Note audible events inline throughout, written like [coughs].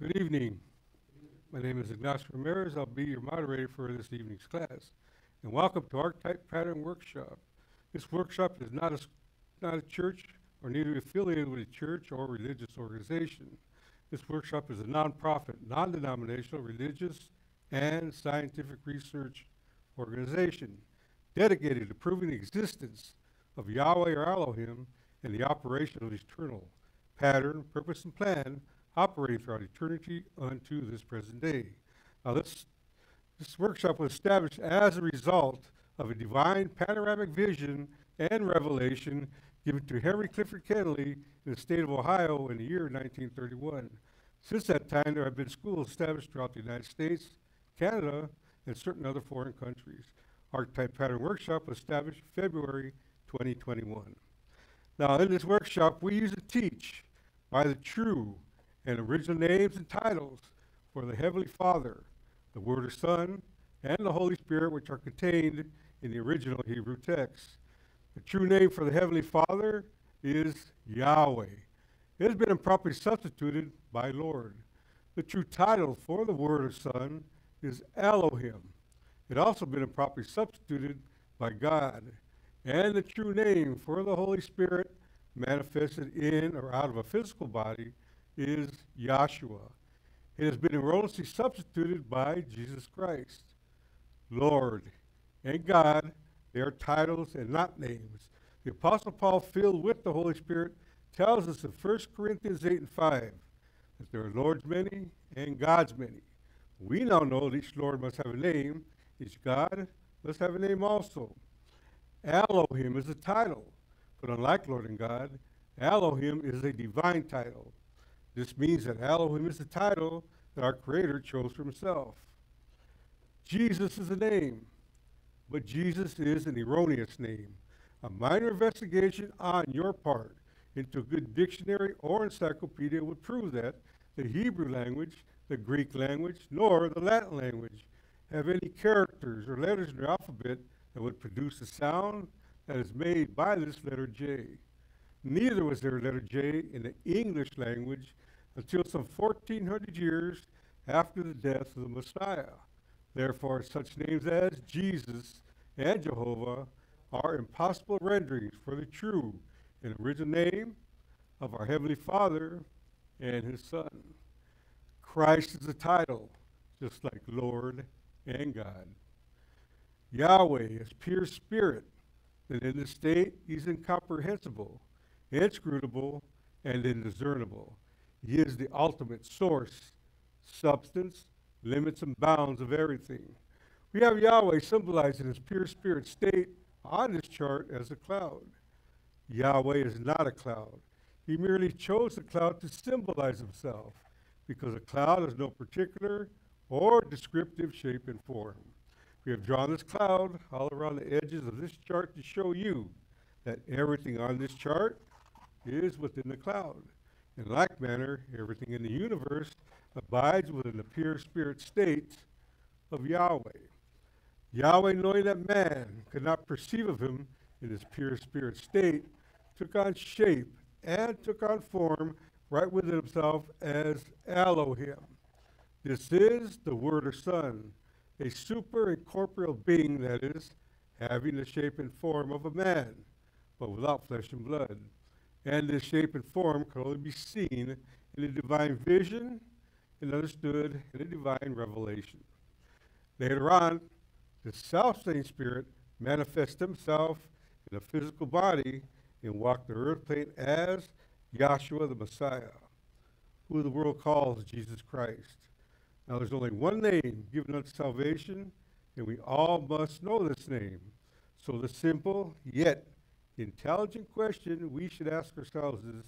Good evening. My name is Ignacio Ramirez. I'll be your moderator for this evening's class. And welcome to Archetype Pattern Workshop. This workshop is not a, not a church or neither affiliated with a church or religious organization. This workshop is a nonprofit, non-denominational, religious, and scientific research organization dedicated to proving the existence of Yahweh or Elohim and the operation of eternal pattern, purpose, and plan operating throughout eternity unto this present day. Now, this, this workshop was established as a result of a divine panoramic vision and revelation given to Henry Clifford Kenley in the state of Ohio in the year 1931. Since that time, there have been schools established throughout the United States, Canada, and certain other foreign countries. Archetype Pattern Workshop was established February 2021. Now, in this workshop, we use to teach by the true and original names and titles for the Heavenly Father, the Word of Son, and the Holy Spirit, which are contained in the original Hebrew text. The true name for the Heavenly Father is Yahweh. It has been improperly substituted by Lord. The true title for the Word of Son is Elohim. It also been improperly substituted by God. And the true name for the Holy Spirit manifested in or out of a physical body is Yahshua. It has been erroneously substituted by Jesus Christ. Lord and God, they are titles and not names. The Apostle Paul, filled with the Holy Spirit, tells us in 1 Corinthians 8 and 5 that there are Lord's many and God's many. We now know that each Lord must have a name, each God must have a name also. Elohim is a title, but unlike Lord and God, Elohim is a divine title. This means that Elohim is the title that our Creator chose for himself. Jesus is a name, but Jesus is an erroneous name. A minor investigation on your part into a good dictionary or encyclopedia would prove that the Hebrew language, the Greek language, nor the Latin language have any characters or letters in their alphabet that would produce a sound that is made by this letter J. Neither was there a letter J in the English language until some 1400 years after the death of the Messiah. Therefore, such names as Jesus and Jehovah are impossible renderings for the true and original name of our Heavenly Father and His Son. Christ is a title, just like Lord and God. Yahweh is pure spirit, and in this state he's incomprehensible, inscrutable, and indiscernible. He is the ultimate source, substance, limits, and bounds of everything. We have Yahweh symbolized in his pure spirit state on this chart as a cloud. Yahweh is not a cloud. He merely chose the cloud to symbolize himself because a cloud has no particular or descriptive shape and form. We have drawn this cloud all around the edges of this chart to show you that everything on this chart is within the cloud. In like manner, everything in the universe abides within the pure spirit state of Yahweh. Yahweh, knowing that man could not perceive of him in his pure spirit state, took on shape and took on form right within himself as Elohim. This is the Word of Son, a super incorporeal being, that is, having the shape and form of a man, but without flesh and blood and this shape and form can only be seen in a divine vision and understood in a divine revelation. Later on, the self-same spirit manifests himself in a physical body and walked the earth plane as Yahshua the Messiah, who the world calls Jesus Christ. Now there's only one name given unto salvation, and we all must know this name. So the simple yet the intelligent question we should ask ourselves is,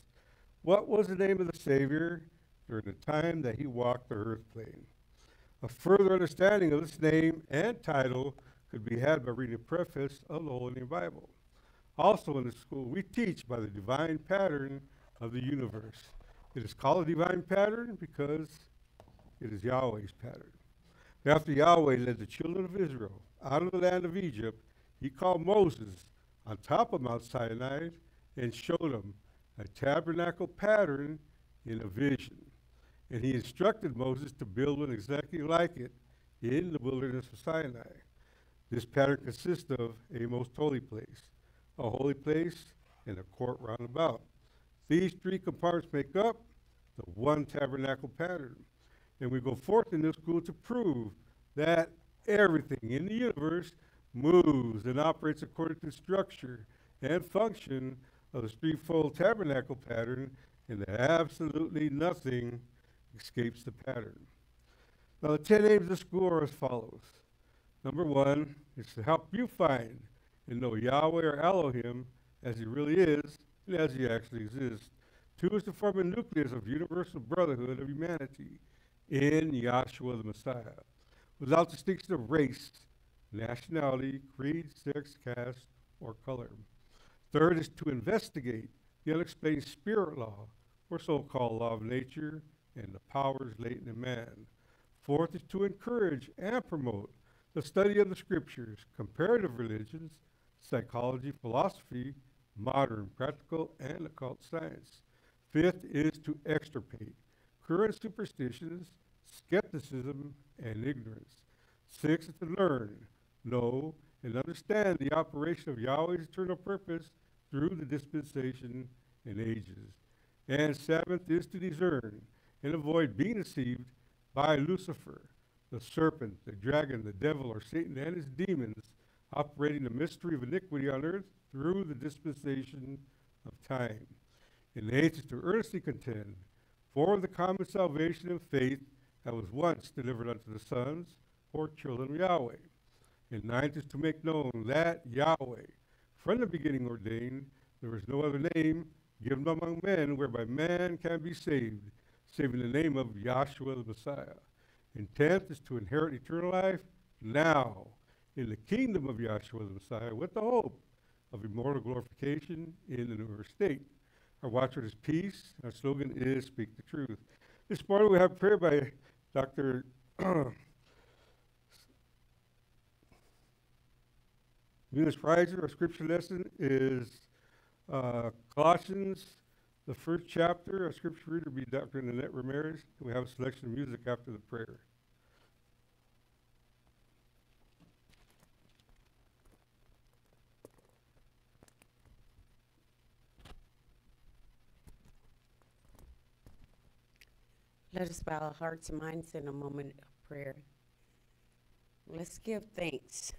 what was the name of the Savior during the time that he walked the earth plane? A further understanding of this name and title could be had by reading the preface of the Holy Bible. Also in the school, we teach by the divine pattern of the universe. It is called a divine pattern because it is Yahweh's pattern. After Yahweh led the children of Israel out of the land of Egypt, he called Moses on top of Mount Sinai and showed him a tabernacle pattern in a vision. and he instructed Moses to build one exactly like it in the wilderness of Sinai. This pattern consists of a most holy place, a holy place, and a court round about. These three compartments make up the one tabernacle pattern. And we go forth in this school to prove that everything in the universe moves and operates according to structure and function of the threefold tabernacle pattern, and that absolutely nothing escapes the pattern. Now, the 10 aims of the school are as follows. Number one is to help you find and know Yahweh or Elohim as he really is and as he actually exists. Two is to form a nucleus of universal brotherhood of humanity in Yahshua the Messiah, without distinction of race, nationality, creed, sex, caste, or color. Third is to investigate the unexplained spirit law, or so-called law of nature, and the powers latent in man. Fourth is to encourage and promote the study of the scriptures, comparative religions, psychology, philosophy, modern, practical, and occult science. Fifth is to extirpate current superstitions, skepticism, and ignorance. Sixth is to learn, know, and understand the operation of Yahweh's eternal purpose through the dispensation and ages. And seventh is to discern and avoid being deceived by Lucifer, the serpent, the dragon, the devil, or Satan and his demons, operating the mystery of iniquity on earth through the dispensation of time. And the is to earnestly contend for the common salvation of faith that was once delivered unto the sons or children of Yahweh. And ninth is to make known that Yahweh, from the beginning ordained, there is no other name given among men whereby man can be saved, save in the name of Yahshua the Messiah. And tenth is to inherit eternal life now in the kingdom of Yahshua the Messiah with the hope of immortal glorification in the newer state. Our watchword is peace. Our slogan is speak the truth. This morning we have prayer by Dr. [clears throat] Eunice Reiser. Our scripture lesson is uh, Colossians, the first chapter. Our scripture reader will be Dr. Nanette Ramirez. We have a selection of music after the prayer. Let us bow our hearts and minds in a moment of prayer. Let's give thanks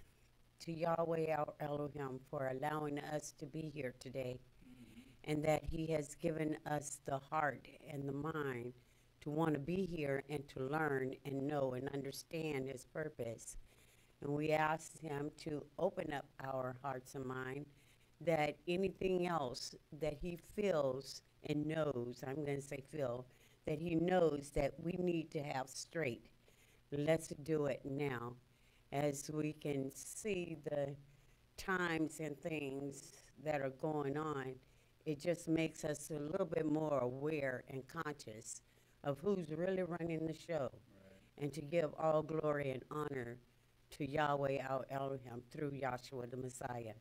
to Yahweh our Elohim for allowing us to be here today and that He has given us the heart and the mind to want to be here and to learn and know and understand His purpose. And we ask Him to open up our hearts and mind that anything else that He feels and knows, I'm going to say feel, that He knows that we need to have straight. Let's do it now as we can see the times and things that are going on. It just makes us a little bit more aware and conscious of who's really running the show and to give all glory and honor to Yahweh our Elohim through Yahshua the Messiah.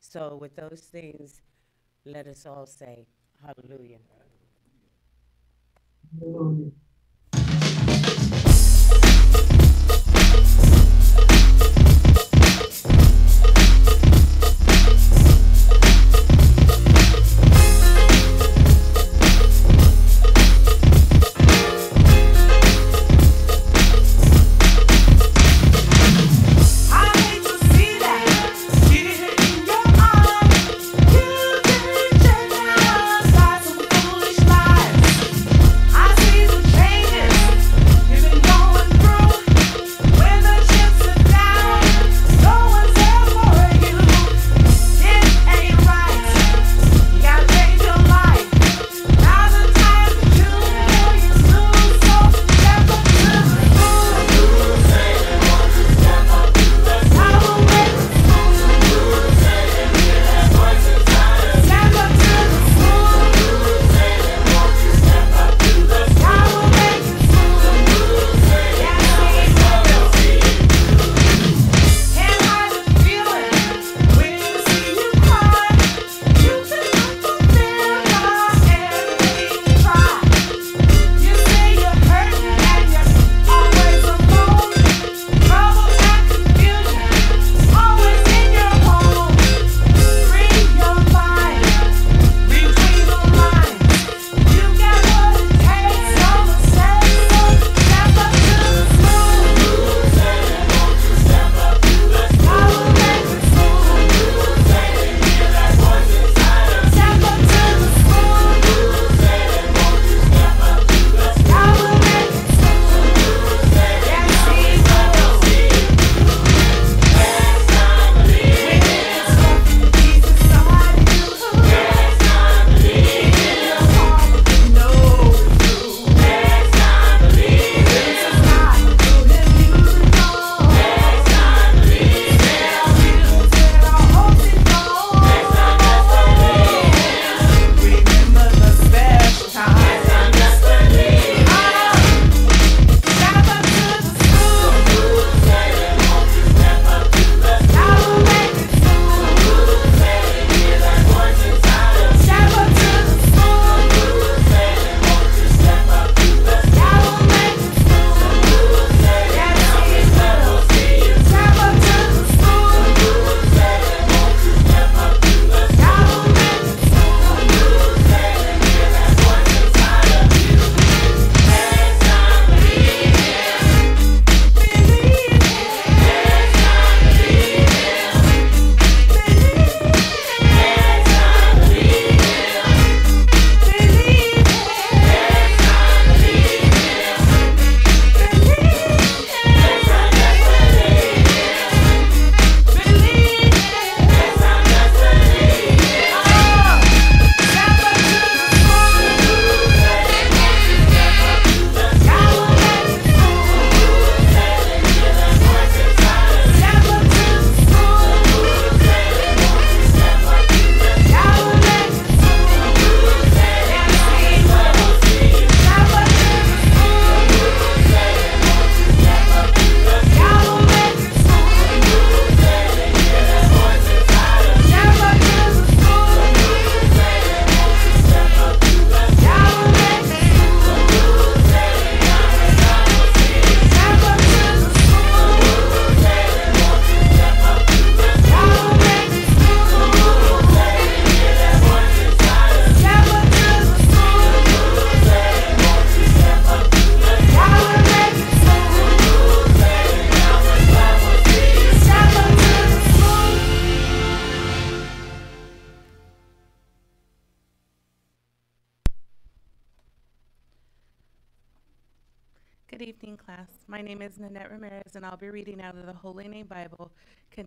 So, with those things, let us all say, Hallelujah. I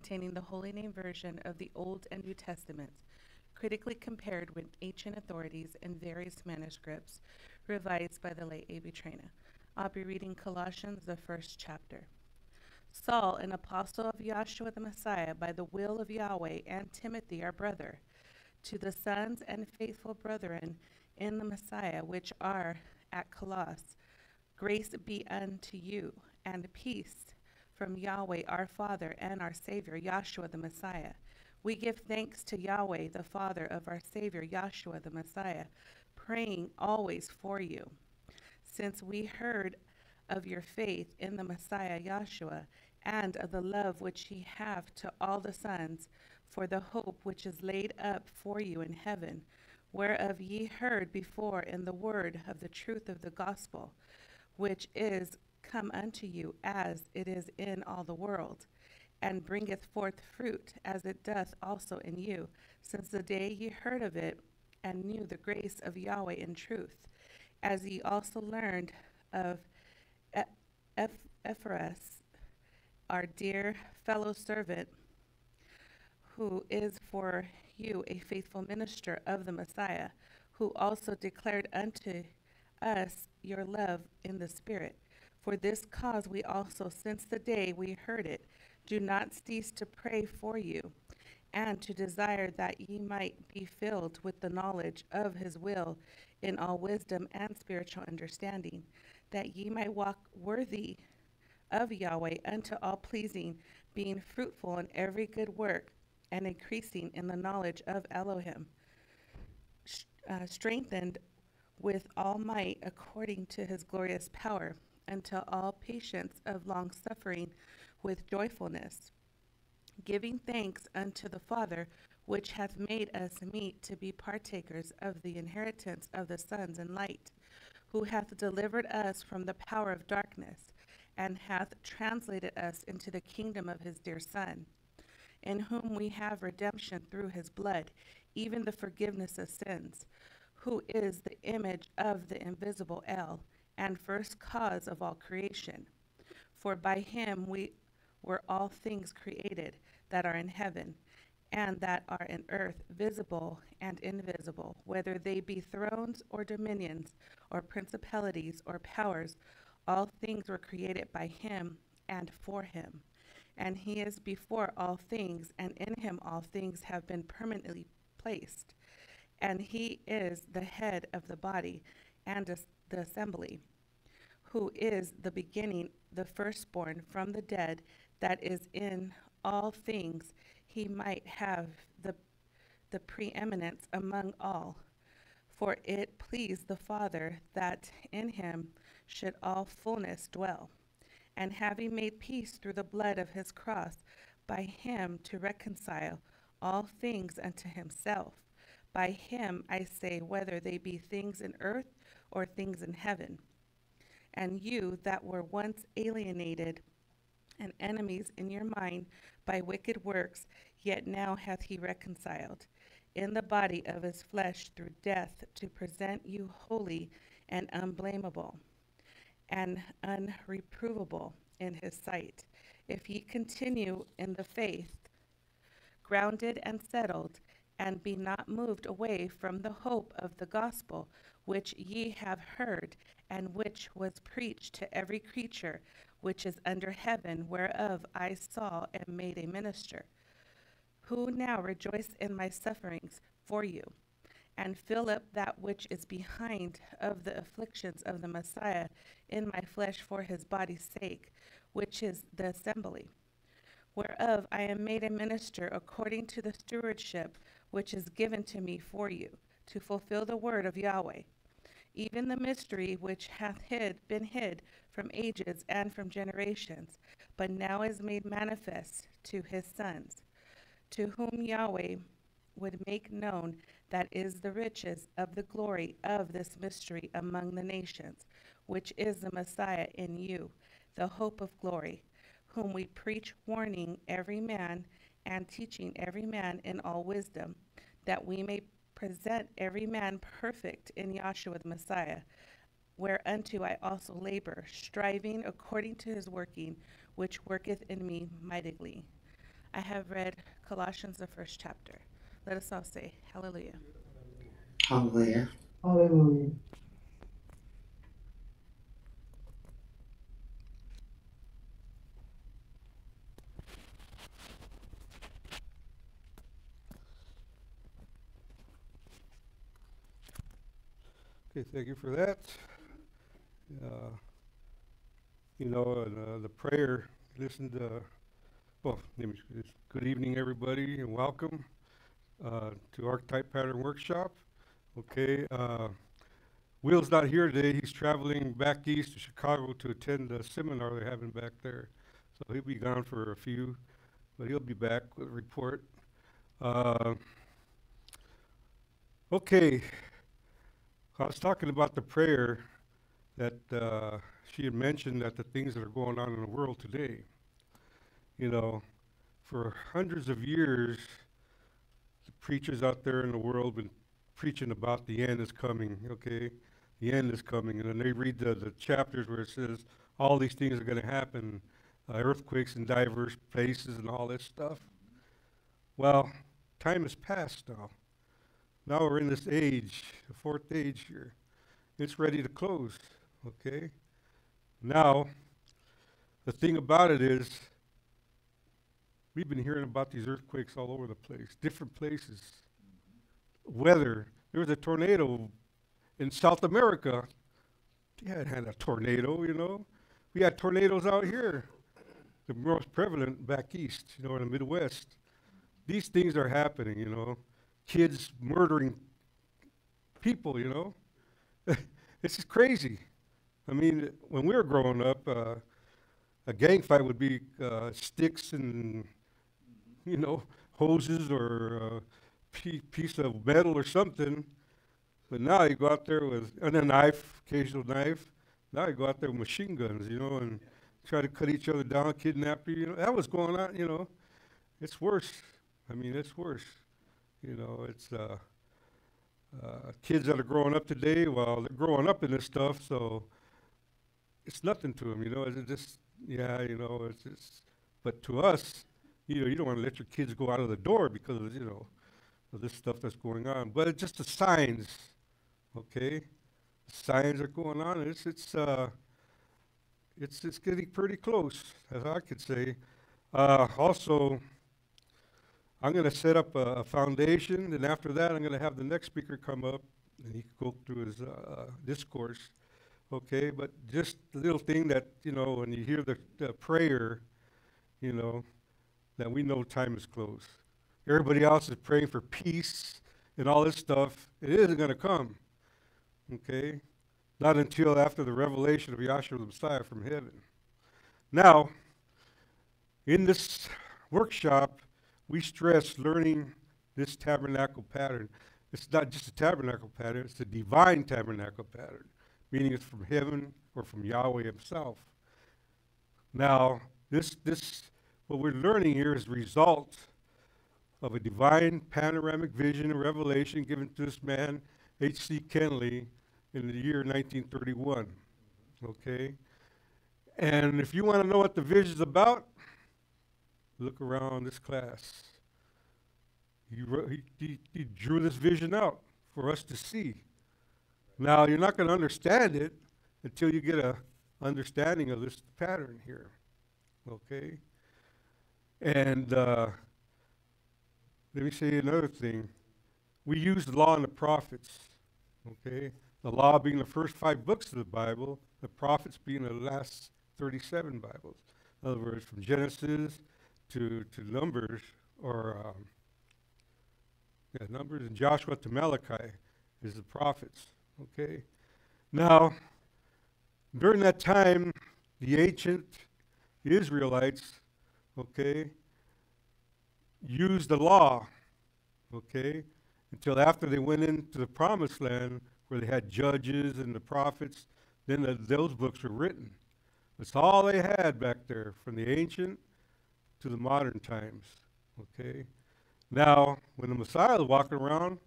containing the Holy Name version of the Old and New Testaments, critically compared with ancient authorities and various manuscripts, revised by the late A.B. Traina. I'll be reading Colossians, the first chapter. Saul, an apostle of Yahshua the Messiah, by the will of Yahweh, and Timothy, our brother, to the sons and faithful brethren in the Messiah which are at Colossus, grace be unto you, and peace from Yahweh our Father and our Savior, Yahshua the Messiah. We give thanks to Yahweh, the Father of our Savior, Yahshua the Messiah, praying always for you. Since we heard of your faith in the Messiah, Yahshua, and of the love which ye have to all the sons, for the hope which is laid up for you in heaven, whereof ye heard before in the word of the truth of the gospel, which is come unto you as it is in all the world, and bringeth forth fruit as it doth also in you, since the day ye heard of it and knew the grace of Yahweh in truth, as ye also learned of E- Eph- Ephras, our dear fellow servant, who is for you a faithful minister of the Messiah, who also declared unto us your love in the Spirit. For this cause we also, since the day we heard it, do not cease to pray for you, and to desire that ye might be filled with the knowledge of his will in all wisdom and spiritual understanding, that ye might walk worthy of Yahweh unto all pleasing, being fruitful in every good work, and increasing in the knowledge of Elohim, uh, strengthened with all might according to his glorious power, until all patience of long suffering with joyfulness, giving thanks unto the Father, which hath made us meet to be partakers of the inheritance of the sons in light, who hath delivered us from the power of darkness, and hath translated us into the kingdom of his dear Son, in whom we have redemption through his blood, even the forgiveness of sins, who is the image of the invisible El, and first cause of all creation. For by him we were all things created that are in heaven and that are in earth, visible and invisible, whether they be thrones or dominions or principalities or powers, all things were created by him and for him. And he is before all things, and in him all things have been permanently placed. And he is the head of the body and the assembly who is the beginning, the firstborn from the dead, that is in all things, he might have the, the preeminence among all. For it pleased the Father that in him should all fullness dwell. And having made peace through the blood of his cross, by him to reconcile all things unto himself. By him, I say, whether they be things in earth or things in heaven and you that were once alienated and enemies in your mind by wicked works, yet now hath he reconciled in the body of his flesh through death to present you holy and unblameable and unreprovable in his sight. If ye continue in the faith, grounded and settled, and be not moved away from the hope of the gospel which ye have heard, and which was preached to every creature which is under heaven, whereof I saw and made a minister, who now rejoice in my sufferings for you, and fill up that which is behind of the afflictions of the Messiah in my flesh for his body's sake, which is the assembly whereof I am made a minister according to the stewardship which is given to me for you, to fulfill the word of Yahweh, even the mystery which hath hid, been hid from ages and from generations, but now is made manifest to his sons, to whom Yahweh would make known that is the riches of the glory of this mystery among the nations, which is the Messiah in you, the hope of glory whom we preach, warning every man and teaching every man in all wisdom, that we may present every man perfect in Yahshua the Messiah. whereunto I also labor, striving according to his working, which worketh in me mightily. I have read Colossians, the first chapter. Let us all say, Hallelujah. Hallelujah. Hallelujah. Okay, thank you for that. Uh, You know, and, uh, the prayer, listen to, well, good evening, everybody, and welcome uh, to Archetype Pattern Workshop. Okay, uh, Will's not here today. He's traveling back east to Chicago to attend a seminar they're having back there. So he'll be gone for a few, but he'll be back with a report. Uh, Okay, I was talking about the prayer that uh, she had mentioned that the things that are going on in the world today. You know, for hundreds of years, the preachers out there in the world been preaching about the end is coming. Okay, the end is coming, and then they read the, the chapters where it says all these things are going to happen, uh, earthquakes in diverse places and all this stuff. Well, time has passed now. Now we're in this age, the fourth age here. It's ready to close, okay? Now, the thing about it is, we've been hearing about these earthquakes all over the place, different places. Weather. There was a tornado in South America. They had had a tornado, you know. We had tornadoes out here. The most prevalent back east, you know, in the Midwest. These things are happening, you know kids murdering people, you know? [laughs] it's just crazy. I mean, when we were growing up, uh, a gang fight would be uh, sticks and, you know, hoses or a piece of metal or something. But now you go out there with, and a knife, occasional knife. Now you go out there with machine guns, you know, and try to cut each other down, kidnap you. You know, that was going on, you know. It's worse. I mean, it's worse. You know, it's uh, uh, kids that are growing up today. Well, they're growing up in this stuff, so it's nothing to them. You know, it's just yeah, you know, it's just. But to us, you know, you don't want to let your kids go out of the door because you know, of this stuff that's going on. But it's just the signs, okay? The signs are going on. It's it's uh, it's it's getting pretty close, as I could say. Uh, also. I'm going to set up a, a foundation, and after that, I'm going to have the next speaker come up, and he can go through his uh, discourse. Okay, but just a little thing that you know, when you hear the, the prayer, you know, that we know time is close. Everybody else is praying for peace and all this stuff. It isn't going to come. Okay, not until after the revelation of Yahshua the Messiah from heaven. Now, in this workshop we stress learning this tabernacle pattern. It's not just a tabernacle pattern, it's a divine tabernacle pattern, meaning it's from heaven or from Yahweh himself. Now, this, this, what we're learning here is the result of a divine panoramic vision and revelation given to this man, H.C. Kenley, in the year 1931. Okay? And if you want to know what the vision is about, look around this class. He, he, he, drew this vision out for us to see. Now, you're not going to understand it until you get a understanding of this pattern here. Okay? And uh, let me say another thing. We use the law and the prophets. Okay? The law being the first five books of the Bible, the prophets being the last 37 Bibles. In other words, from Genesis to, to Numbers, or um, yeah, Numbers and Joshua to Malachi is the prophets. Okay? Now, during that time, the ancient Israelites, okay, used the law, okay, until after they went into the promised land where they had judges and the prophets, then the, those books were written. That's all they had back there from the ancient to the modern times, okay? Now, when the Messiah was walking around,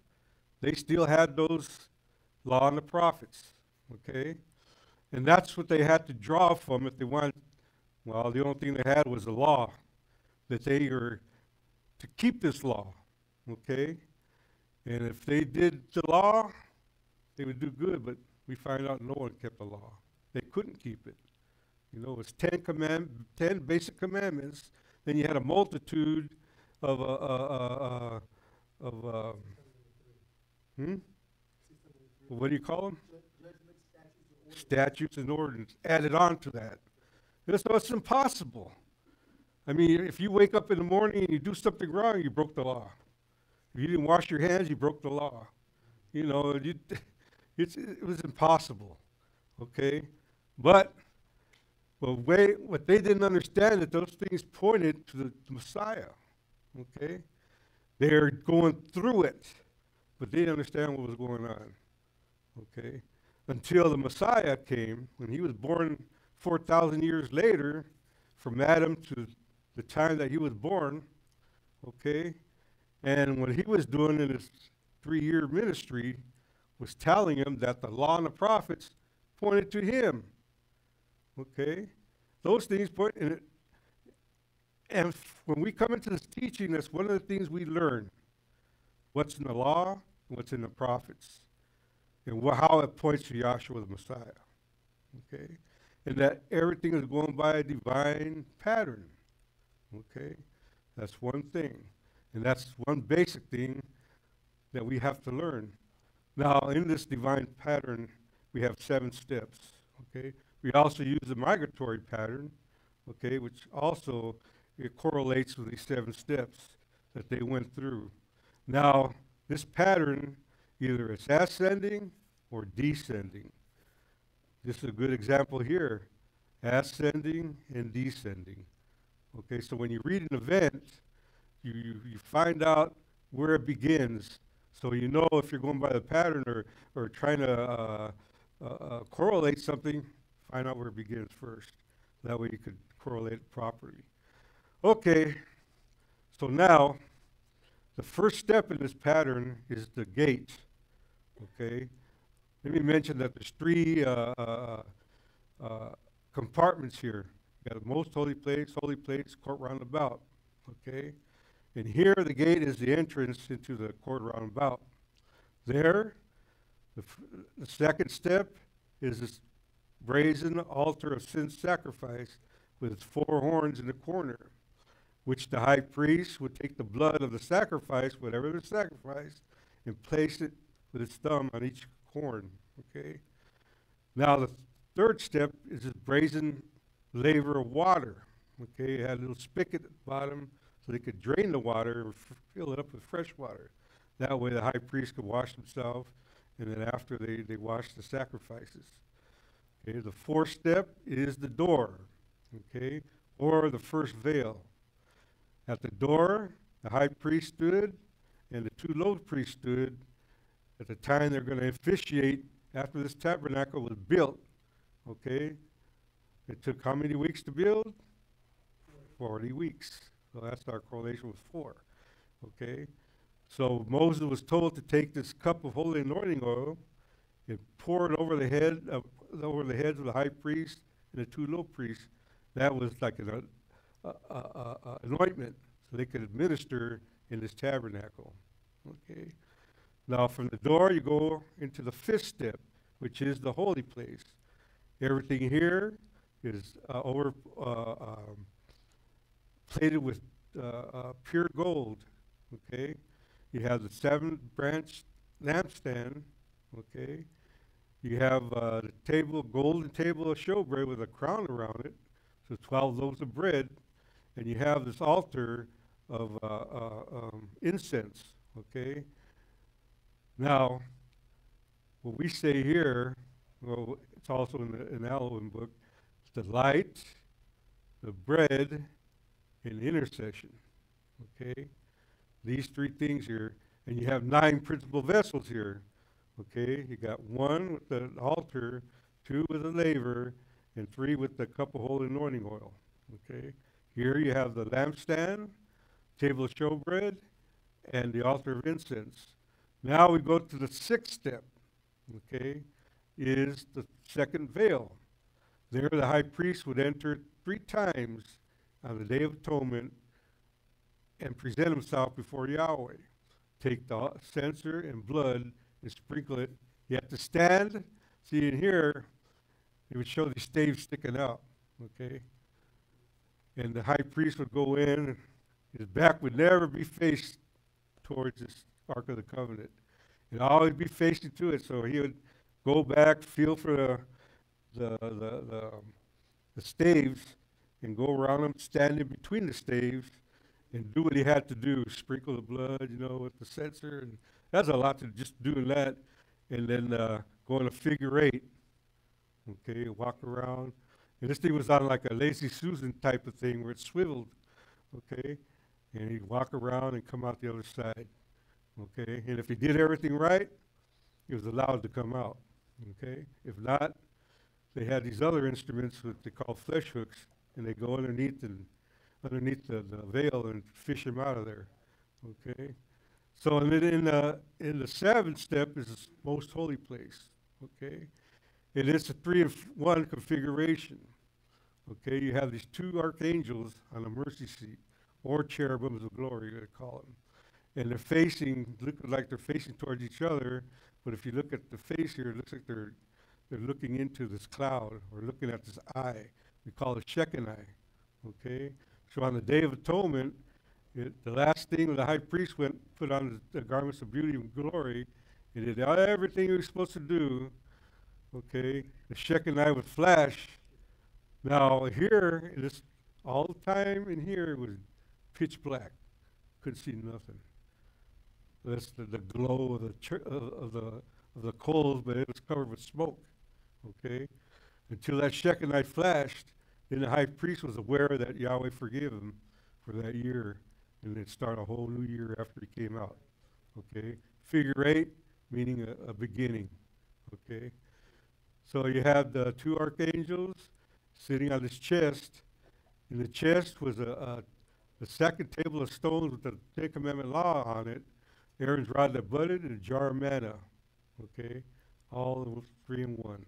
they still had those law and the prophets, okay? And that's what they had to draw from if they wanted, well, the only thing they had was the law, that they were to keep this law, okay? And if they did the law, they would do good, but we find out no one kept the law. They couldn't keep it. You know, it's ten command, ten basic commandments, then you had a multitude of, uh, uh, uh, of, hmm? What do you call them? Statutes and ordinances added on to that. So it's impossible. I mean, if you wake up in the morning and you do something wrong, you broke the law. If you didn't wash your hands, you broke the law. You know, you, [laughs] it was impossible, okay? But, well, way, what they didn't understand that those things pointed to the Messiah, okay? They're going through it, but they didn't understand what was going on, okay? Until the Messiah came, when he was born 4,000 years later, from Adam to the time that he was born, okay? And what he was doing in his three year ministry was telling him that the law and the prophets pointed to him. Okay? Those things point in it. And when we come into this teaching, that's one of the things we learn what's in the law, what's in the prophets, and how it points to Yahshua the Messiah. Okay? And that everything is going by a divine pattern. Okay? That's one thing. And that's one basic thing that we have to learn. Now, in this divine pattern, we have seven steps. Okay? We also use the migratory pattern, okay, which also it correlates with these seven steps that they went through. Now, this pattern either it's ascending or descending. This is a good example here ascending and descending. Okay, so when you read an event, you, you, you find out where it begins. So you know if you're going by the pattern or, or trying to uh, uh, uh, correlate something, find out where it begins first. That way you could correlate it properly. Okay, so now the first step in this pattern is the gate. Okay, let me mention that there's three uh, uh, uh, compartments here. You got the most holy place, holy place, court roundabout. Okay, and here the gate is the entrance into the court roundabout. There, the, the second step is this brazen altar of sin sacrifice with its four horns in the corner, which the high priest would take the blood of the sacrifice, whatever the sacrifice, and place it with his thumb on each horn. Okay. Now the third step is this brazen laver of water. Okay, it had a little spigot at the bottom so they could drain the water and fill it up with fresh water. That way the high priest could wash himself, and then after they, they washed the sacrifices. Okay, the fourth step is the door, okay, or the first veil. At the door, the high priest stood, and the two low priests stood at the time they're going to officiate after this tabernacle was built. Okay, it took how many weeks to build? 40 weeks. So that's our correlation with four. Okay? So Moses was told to take this cup of holy anointing oil and pour it over the head of, over the heads of the high priest and the two low priests. That was like an uh, uh, uh, uh, anointment so they could administer in this tabernacle. Okay? Now from the door you go into the fifth step, which is the holy place. Everything here is uh, over uh, um, plated with uh, uh, pure gold. Okay, you have the seven branch lampstand. Okay, you have uh, the table, golden table of showbread with a crown around it. So twelve loaves of bread, and you have this altar of uh, uh, um, incense. Okay. Now, what we say here, well, it's also in the in book, the light, the bread, and the intercession. Okay? These three things here, and you have nine principal vessels here. Okay? You got one with the altar, two with the laver, and three with the cup of holy anointing oil. Okay? Here you have the lampstand, table of showbread, and the altar of incense. Now we go to the sixth step. Okay? Is the second veil. There, the high priest would enter three times on the Day of Atonement and present himself before Yahweh. Take the censer and blood and sprinkle it. You have to stand. See in here, it would show these staves sticking out. Okay? And the high priest would go in, his back would never be faced towards this Ark of the Covenant. It'd always be facing to it. So he would go back, feel for the the the, the, um, the staves, and go around them, stand in between the staves, and do what he had to do. Sprinkle the blood, you know, with the censer, and that's a lot to just doing that, and then uh, go in a figure eight. Okay, walk around, and this thing was on like a lazy Susan type of thing where it swiveled. Okay, and he'd walk around and come out the other side. Okay, and if he did everything right, he was allowed to come out. Okay, if not, they had these other instruments that they call flesh hooks, and they go underneath and underneath the, the veil and fish him out of there. Okay, so in the in the seventh step is the most holy place. Okay, And it is a three of one configuration. Okay, you have these two archangels on the mercy seat, or cherubims of glory, they call them, and they're facing look like they're facing towards each other. But if you look at the face here, it looks like they're they're looking into this cloud or looking at this eye. We call it Shekinah. Okay? So on the Day of Atonement, it, the last thing the high priest went put on the, garments of beauty and glory. He did everything he was supposed to do. Okay? The Shekinah would flash. Now here, this all the time in here it was pitch black. Couldn't see nothing. That's the, the glow of the, chur- of, of the of the coals, but it was covered with smoke okay? Until that Shekinah flashed, then the high priest was aware that Yahweh forgave him for that year, and then start a whole new year after he came out, okay? Figure eight, meaning a, a beginning, okay? So you have the two archangels sitting on this chest. In the chest was a, a the second table of stones with the Ten Commandment law on it, Aaron's rod that budded, and a jar of manna. Okay, all three in one.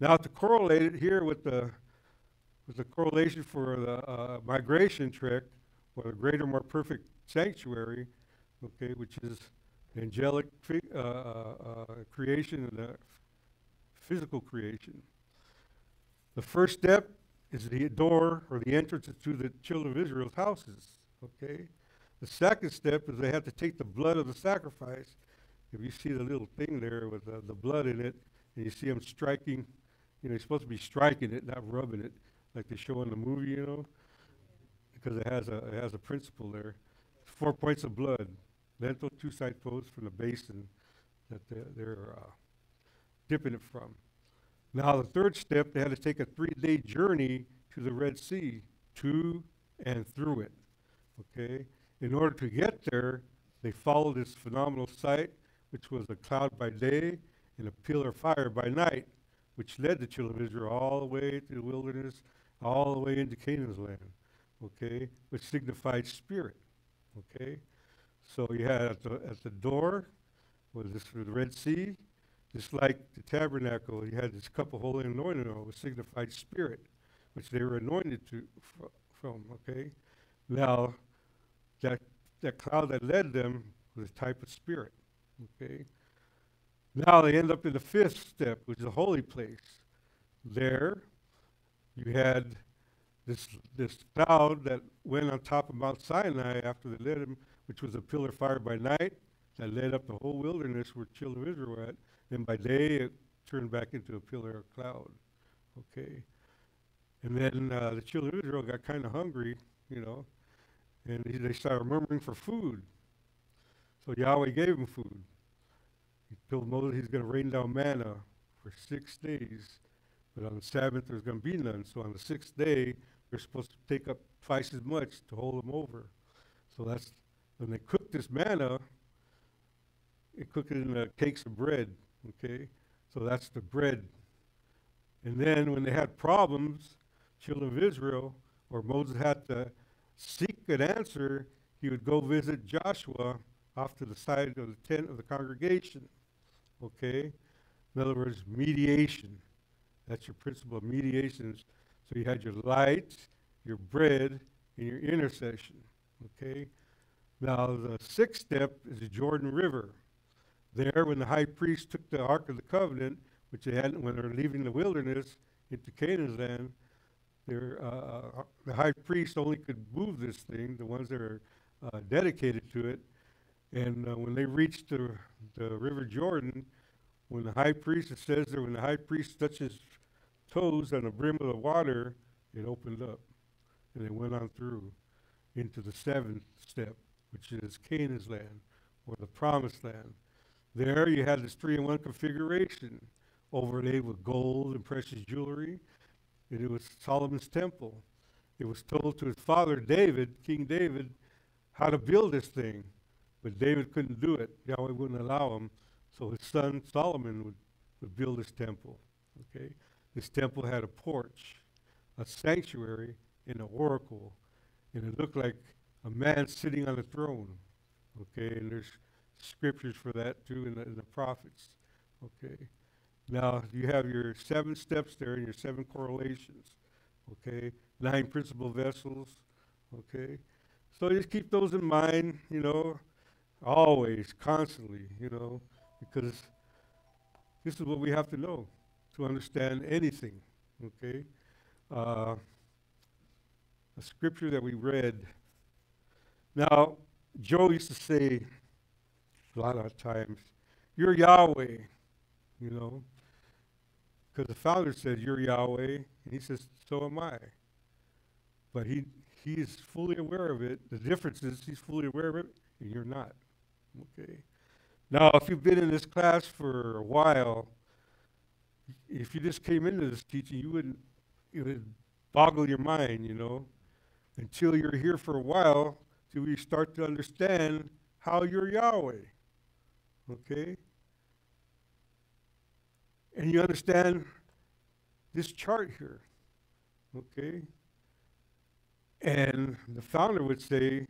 Now to correlate it here with the with the correlation for the uh, migration trick, or the greater, more perfect sanctuary, okay, which is angelic uh, uh, uh, creation and the physical creation. The first step is the door or the entrance to the children of Israel's houses. Okay. The second step is they have to take the blood of the sacrifice. If you see the little thing there with the, the blood in it, and you see them striking, you know, you're supposed to be striking it, not rubbing it, like they show in the movie, you know, because it has a it has a principle there. Four points of blood, lentil, two side posts from the basin that they're, they're uh, dipping it from. Now, the third step, they had to take a three day journey to the Red Sea, to and through it. Okay? In order to get there, they followed this phenomenal sight, which was a cloud by day and a pillar of fire by night, which led the children of Israel all the way to the wilderness, all the way into Canaan's land. Okay? Which signified spirit. Okay? So you had at the, at the door was this the Red Sea, just like the tabernacle, you had this cup of holy anointing oil, which signified spirit, which they were anointed to fr- from. Okay, now that that cloud that led them was a type of spirit. Okay, now they end up in the fifth step, which is the holy place. There, you had this this cloud that went on top of Mount Sinai after they led him, which was a pillar of fire by night that led up the whole wilderness where children of Israel were at. Then by day it turned back into a pillar of cloud. Okay. And then uh, the children of Israel got kind of hungry, you know, and he, they started murmuring for food. So Yahweh gave them food. He told Moses he's going to rain down manna for six days, but on the Sabbath there's going to be none. So on the sixth day, they're supposed to take up twice as much to hold them over. So that's when they cook this manna. It cooked it in uh, cakes of bread. Okay, so that's the bread. And then when they had problems, children of Israel, or Moses had to seek an answer, he would go visit Joshua off to the side of the tent of the congregation. Okay? In other words, mediation. That's your principle of mediations. So you had your light, your bread, and your intercession. Okay? Now, the sixth step is the Jordan River. There, when the high priest took the Ark of the Covenant, which they had when they were leaving the wilderness into Canaan's land, uh, uh, the high priest only could move this thing, the ones that are uh, dedicated to it. And uh, when they reached the, the River Jordan, when the high priest, it says that when the high priest touched his toes on the brim of the water, it opened up. And they went on through into the seventh step, which is Canaan's land, or the promised land. There you had this three in one configuration, overlaid with gold and precious jewelry. And it was Solomon's temple. It was told to his father David, King David, how to build this thing. But David couldn't do it. Yahweh wouldn't allow him. So his son Solomon would, would build this temple. Okay? This temple had a porch, a sanctuary, and an oracle. And it looked like a man sitting on a throne. Okay? And there's scriptures for that too in the, in the prophets. Okay? Now, you have your seven steps there and your seven correlations. Okay? Nine principal vessels. Okay? So just keep those in mind, you know, always, constantly, you know, because this is what we have to know to understand anything. Okay? Uh, a scripture that we read. Now, Joe used to say a lot of times, You're Yahweh, you know, because the founder said, You're Yahweh, and he says, So am I. But he, he is fully aware of it. The difference is he's fully aware of it, and you're not. Okay? Now, if you've been in this class for a while, if you just came into this teaching, you wouldn't, it would boggle your mind, you know, until you're here for a while, till you start to understand how you're Yahweh. Okay? And you understand this chart here. Okay? And the founder would say,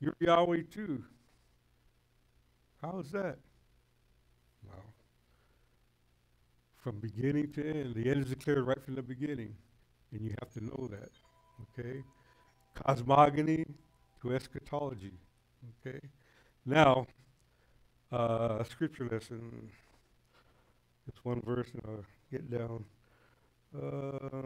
You're Yahweh too. How is that? Well, from beginning to end, the end is declared right from the beginning. And you have to know that. Okay? Cosmogony to eschatology. Okay? Now, uh, scripture lesson. It's one verse and I'll get down. Um,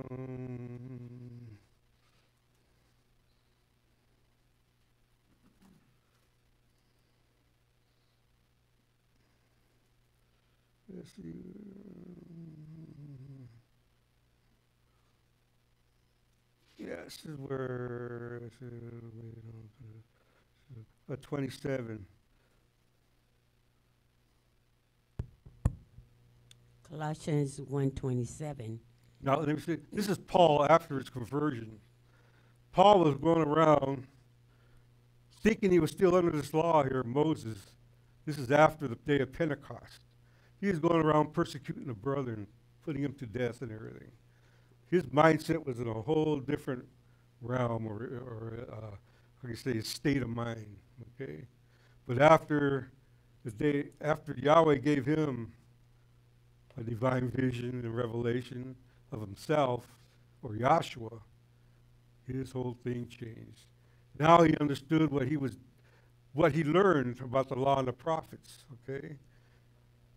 let's see. Yeah, this is where, this is, wait, uh, uh, 27. Colossians one twenty-seven. Now, let me say, this is Paul after his conversion. Paul was going around thinking he was still under this law here, Moses. This is after the day of Pentecost. He was going around persecuting the brethren, putting them to death and everything. His mindset was in a whole different realm or, or uh, how can you say, state of mind, okay? But after the day, after Yahweh gave him a divine vision and revelation of himself, or Yahshua, his whole thing changed. Now he understood what he was, what he learned about the law and the prophets, okay?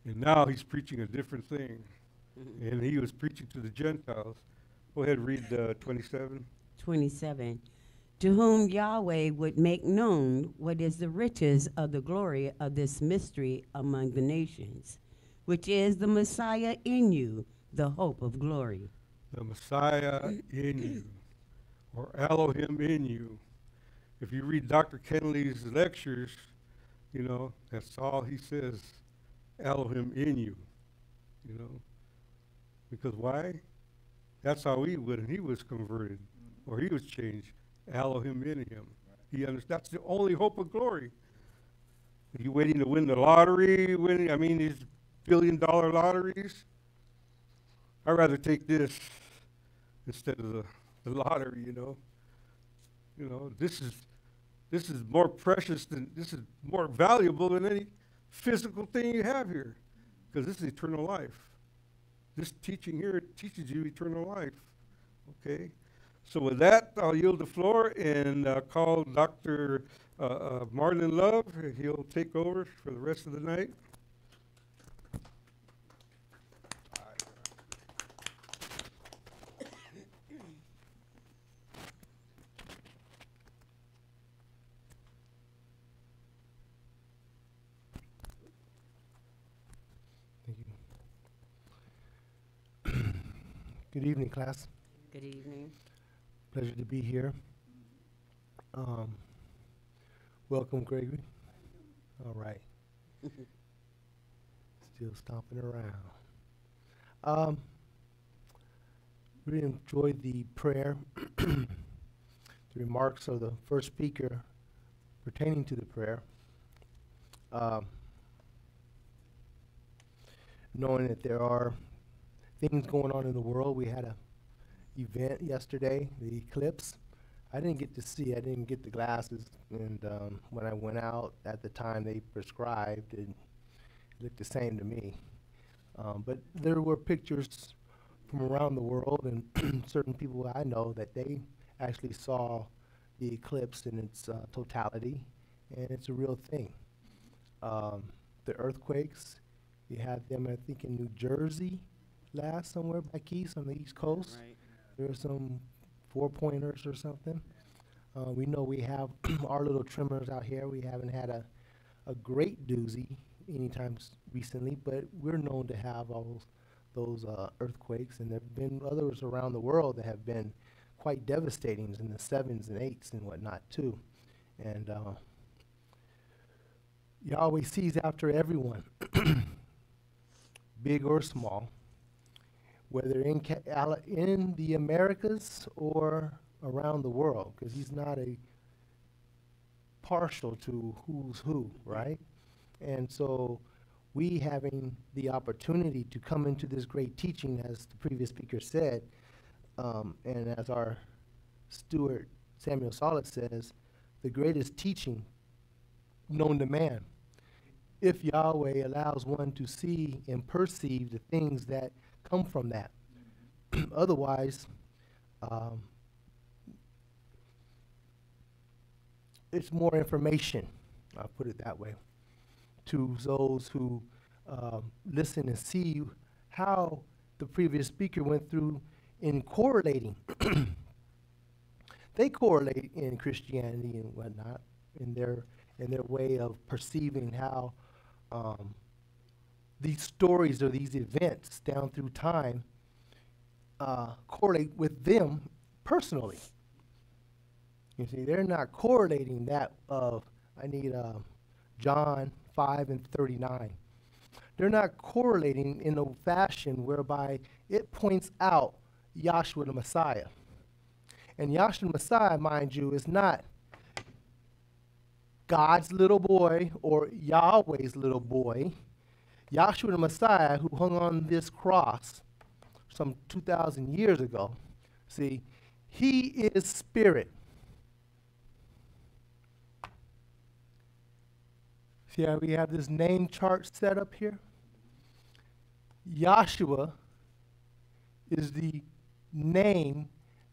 And now he's preaching a different thing. And he was preaching to the Gentiles. Go ahead, read uh, 27. 27, to whom Yahweh would make known what is the riches of the glory of this mystery among the nations, which is the Messiah in you, the hope of glory. The Messiah in you, or Elohim in you. If you read Dr. Kenley's lectures, you know, that's all he says, Elohim in you, you know. Because why? That's how he would, and he was converted, or he was changed. Elohim in him. He understands. That's the only hope of glory. Are you waiting to win the lottery? Winning, I mean, these billion dollar lotteries? I'd rather take this instead of the, the lottery, you know. You know, this is this is more precious than this is more valuable than any physical thing you have here. Because this is eternal life. This teaching here teaches you eternal life. Okay? So with that, I'll yield the floor and uh, call Dr. uh, uh, Marlon Love. He'll take over for the rest of the night. Thank you. Good evening, class. Good evening. Pleasure to be here. Um, welcome, Gregory. All right. [laughs] Still stomping around. Um, really enjoyed the prayer, [clears throat] the remarks of the first speaker pertaining to the prayer. Um, knowing that there are things going on in the world, we had a event yesterday, the eclipse. I didn't get to see. I didn't get the glasses, and um, when I went out at the time they prescribed, it looked the same to me. Um, but there were pictures from around the world, and [clears throat] certain people I know that they actually saw the eclipse in its uh, totality, and it's a real thing. Um, the earthquakes, you had them, I think, in New Jersey last, somewhere back east on the East Coast. Right. There are some four pointers or something. Uh, we know we have [clears throat] our little tremors out here. We haven't had a, a great doozy anytime recently, but we're known to have all those, those uh, earthquakes, and there have been others around the world that have been quite devastating in the sevens and eights and whatnot too. And uh, Yahweh sees after everyone, [clears throat] big or small whether in, in the Americas or around the world, because he's not a partial to who's who, right? And so we having the opportunity to come into this great teaching, as the previous speaker said, um, and as our steward Samuel Solid says, the greatest teaching known to man. If Yahweh allows one to see and perceive the things that come from that. [clears throat] Otherwise, um, it's more information, I'll put it that way, to those who um, listen and see how the previous speaker went through in correlating. [clears throat] they correlate in Christianity and whatnot in their in their way of perceiving how um, these stories or these events down through time uh, correlate with them personally. You see, they're not correlating that of, I need um, John 5 and 39. They're not correlating in a fashion whereby it points out Yahshua the Messiah. And Yahshua the Messiah, mind you, is not God's little boy or Yahweh's little boy. Yahshua the Messiah, who hung on this cross some 2,000 years ago, see, he is spirit. See how we have this name chart set up here? Yahshua is the name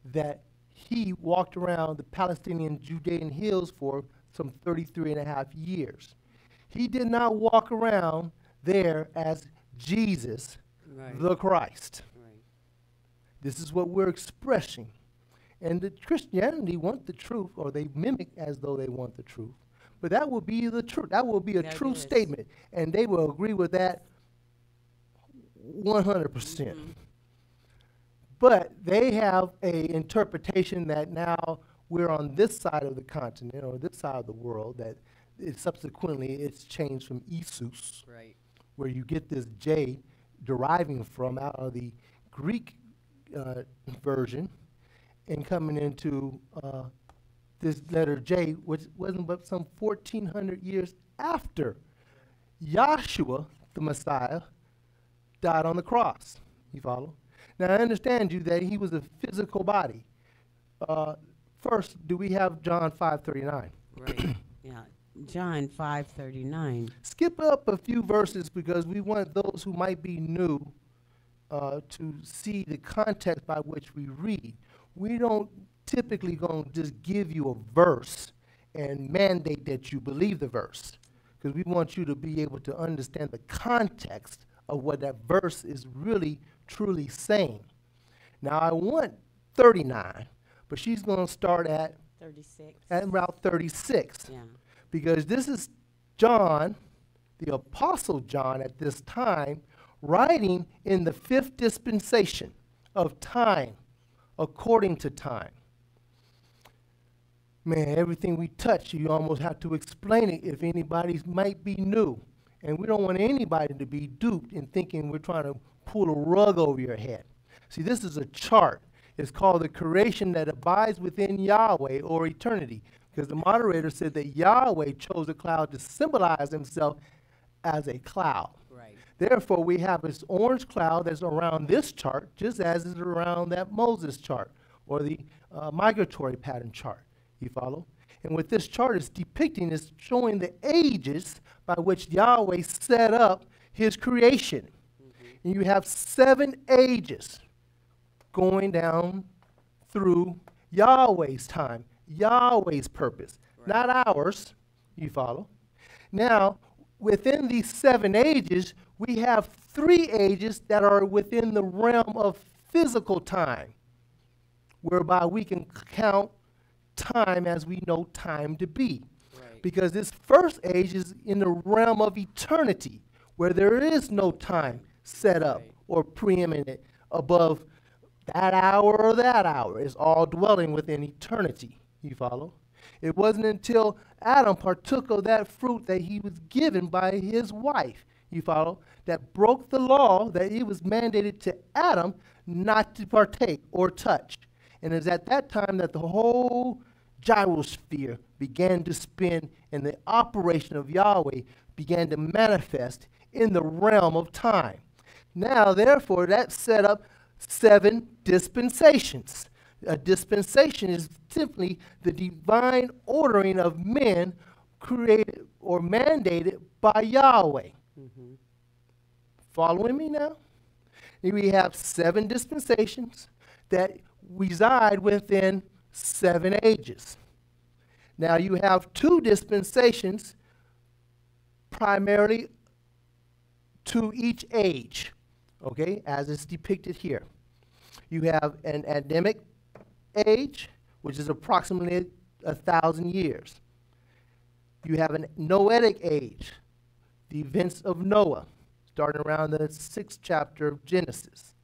that he walked around the Palestinian Judean hills for some 33 and a half years. He did not walk around there as Jesus, Right. the Christ. Right. This is what we're expressing. And the Christianity want the truth, or they mimic as though they want the truth. But that will be the truth. That will be a true statement. And they will agree with that 100%. percent Mm-hmm. But they have a interpretation that now we're on this side of the continent or this side of the world that it subsequently it's changed from Isus Right. Where you get this J deriving from out of the Greek uh, version and coming into uh, this letter J, which wasn't but some 1400 years after Yahshua, the Messiah, died on the cross. You follow? Now, I understand you that he was a physical body. Uh, first, do we have John 539? Right. yeah. John five thirty nine. skip up a few verses because we want those who might be new uh, to see the context by which we read. We don't typically going to just give you a verse and mandate that you believe the verse, because we want you to be able to understand the context of what that verse is really truly saying. Now I want 39, but she's going to start at Thirty-six. at Route 36 Yeah. Because this is John, the Apostle John at this time, writing in the fifth dispensation of time, according to time. Man, everything we touch, you almost have to explain it if anybody might be new. And we don't want anybody to be duped in thinking we're trying to pull a rug over your head. See, this is a chart. It's called the creation that abides within Yahweh or eternity. Because the moderator said that Yahweh chose a cloud to symbolize himself as a cloud. Right. Therefore, we have this orange cloud that's around this chart, just as is around that Moses chart or the uh, migratory pattern chart. You follow? And what this chart is depicting is showing the ages by which Yahweh set up his creation. And you have seven ages going down through Yahweh's time, Yahweh's purpose, not ours. You follow? Now, within these seven ages, we have three ages that are within the realm of physical time, whereby we can count time as we know time to be. Right. Because this first age is in the realm of eternity, where there is no time set up Right. or preeminent above that hour or that hour. It's all dwelling within eternity. You follow? It wasn't until Adam partook of that fruit that he was given by his wife, you follow, that broke the law that it was mandated to Adam not to partake or touch. And it's at that time that the whole gyrosphere began to spin and the operation of Yahweh began to manifest in the realm of time. Now, therefore, that set up seven dispensations. A dispensation is simply the divine ordering of men created or mandated by Yahweh. Mm-hmm. Following me now? We have seven dispensations that reside within seven ages. Now you have two dispensations primarily to each age, okay, as is depicted here. You have an Adamic age, which is approximately a thousand years. You have a Noetic age, the events of Noah, starting around the sixth chapter of Genesis.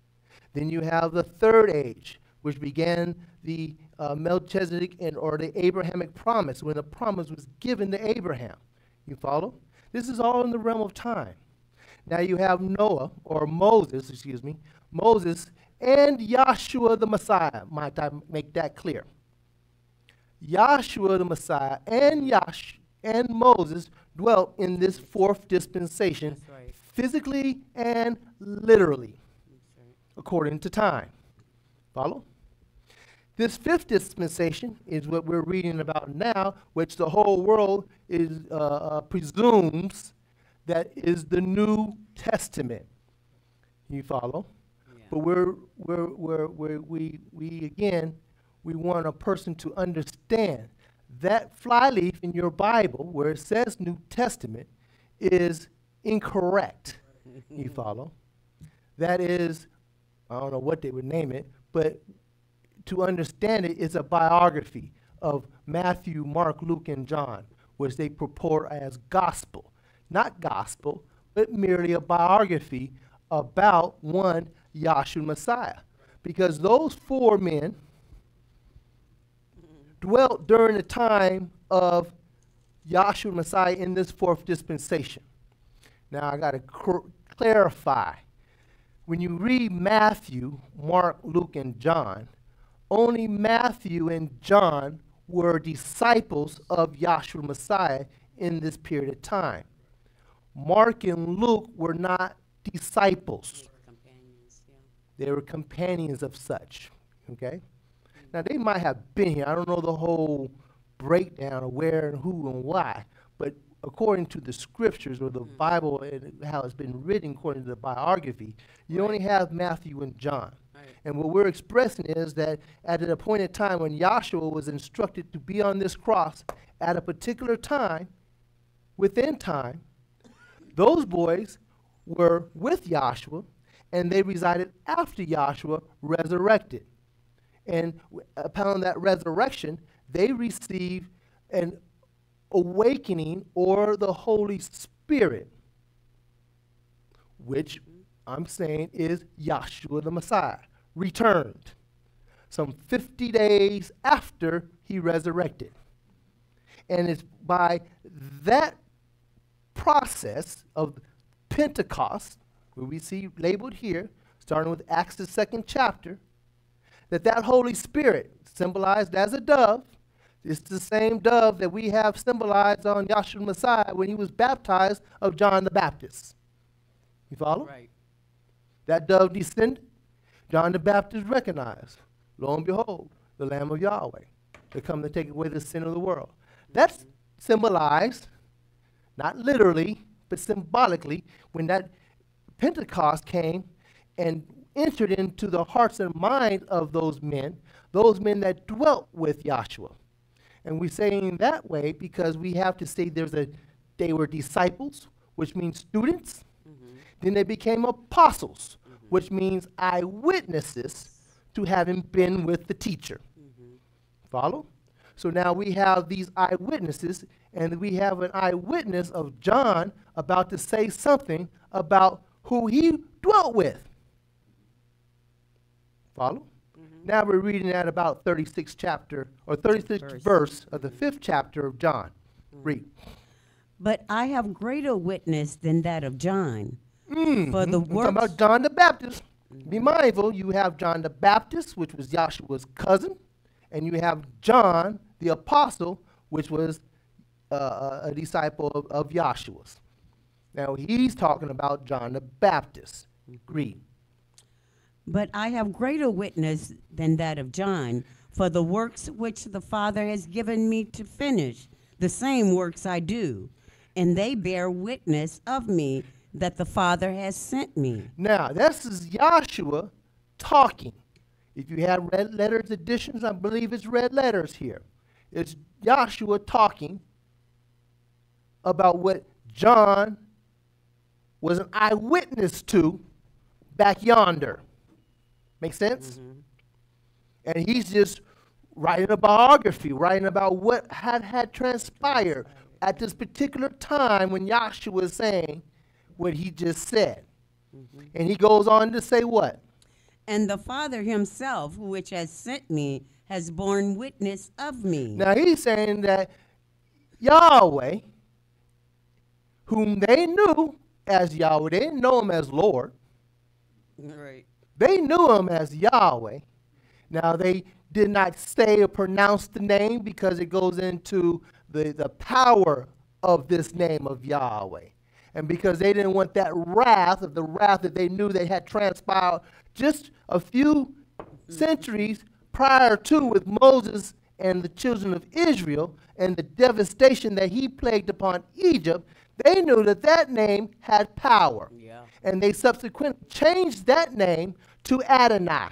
Then you have the third age, which began the uh, Melchizedek and or the Abrahamic promise, when the promise was given to Abraham. You follow? This is all in the realm of time. Now you have Noah, or Moses, excuse me, Moses and Yahshua the Messiah. Might I make that clear? Yahshua the Messiah and Yash and Moses dwelt in this fourth dispensation, right. physically and literally, right. according to time. Follow? This fifth dispensation is what we're reading about now, which the whole world is uh, uh, presumes that is the New Testament. You follow? But we're, we're, we're, we're, we, we, again, we want a person to understand that flyleaf in your Bible where it says New Testament is incorrect. you [laughs] follow? That is, I don't know what they would name it, but to understand it, it's a biography of Matthew, Mark, Luke, and John, which they purport as gospel. Not gospel, but merely a biography about one Yahshua Messiah. Because those four men dwelt during the time of Yahshua Messiah in this fourth dispensation. Now I got to clarify. When you read Matthew, Mark, Luke, and John, only Matthew and John were disciples of Yahshua Messiah in this period of time. Mark and Luke were not disciples. They were companions of such. Okay? Now they might have been here. I don't know the whole breakdown of where and who and why, but according to the scriptures or the mm. Bible and how it's been written according to the biography, you only have Matthew and John. And what we're expressing is that at an appointed time when Yahshua was instructed to be on this cross at a particular time, within time, those boys were with Yahshua and they resided after Yahshua resurrected. And upon that resurrection, they received an awakening or the Holy Spirit, which I'm saying is Yahshua the Messiah, returned some 50 days after he resurrected. And it's by that process of Pentecost, where we see labeled here, starting with Acts the second chapter, that that Holy Spirit, symbolized as a dove, is the same dove that we have symbolized on Yahshua Messiah when he was baptized of John the Baptist. You follow? Right. That dove descended. John the Baptist recognized. Lo and behold, the Lamb of Yahweh to come to take away the sin of the world. That's symbolized, not literally, but symbolically, when that Pentecost came and entered into the hearts and minds of those men, those men that dwelt with Yahshua. And we're saying that way because we have to say there's a they were disciples, which means students. Mm-hmm. Then they became apostles, mm-hmm. which means eyewitnesses to having been with the teacher. Mm-hmm. Follow? So now we have these eyewitnesses, and we have an eyewitness of John about to say something about who he dwelt with. Follow? Mm-hmm. Now we're reading at about 36th chapter or 36th Verse. verse of the fifth chapter of John. Mm. Read. But I have greater witness than that of John. Mm-hmm. For the I'm talking works, about John the Baptist. Mm-hmm. Be mindful, you have John the Baptist, which was Yahshua's cousin, and you have John the Apostle, which was uh, uh a disciple of, of Yahshua's. Now he's talking about John the Baptist. Read. but I have greater witness than that of John. For the works which the Father has given me to finish, the same works I do, and they bear witness of me that the Father has sent me. Now, this is Yahshua talking. If you have red letters editions, I believe it's red letters here. It's Yahshua talking about what John was an eyewitness to back yonder. Make sense? Mm-hmm. And he's just writing a biography, writing about what had had transpired at this particular time when Yahshua was saying what he just said. Mm-hmm. And he goes on to say what? And the Father himself, which has sent me, has borne witness of me. Now he's saying that Yahweh, whom they knew as Yahweh, they didn't know him as Lord. Right. They knew him as Yahweh. Now they did not say or pronounce the name because it goes into the, the power of this name of Yahweh. And because they didn't want that wrath of the wrath that they knew they had transpired just a few centuries prior to with Moses and the children of Israel and the devastation that he plagued upon Egypt, they knew that that name had power. Yeah. And they subsequently changed that name to Adonai.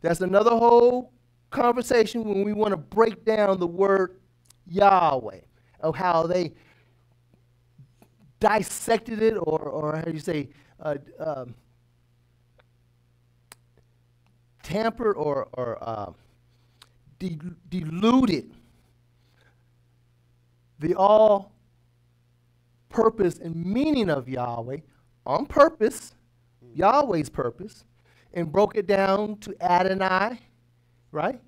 That's another whole conversation when we want to break down the word Yahweh, of how they dissected it, or, or how do you say, uh, um, tampered or, or uh, diluted the all purpose and meaning of Yahweh on purpose, hmm. Yahweh's purpose, and broke it down to Adonai, right?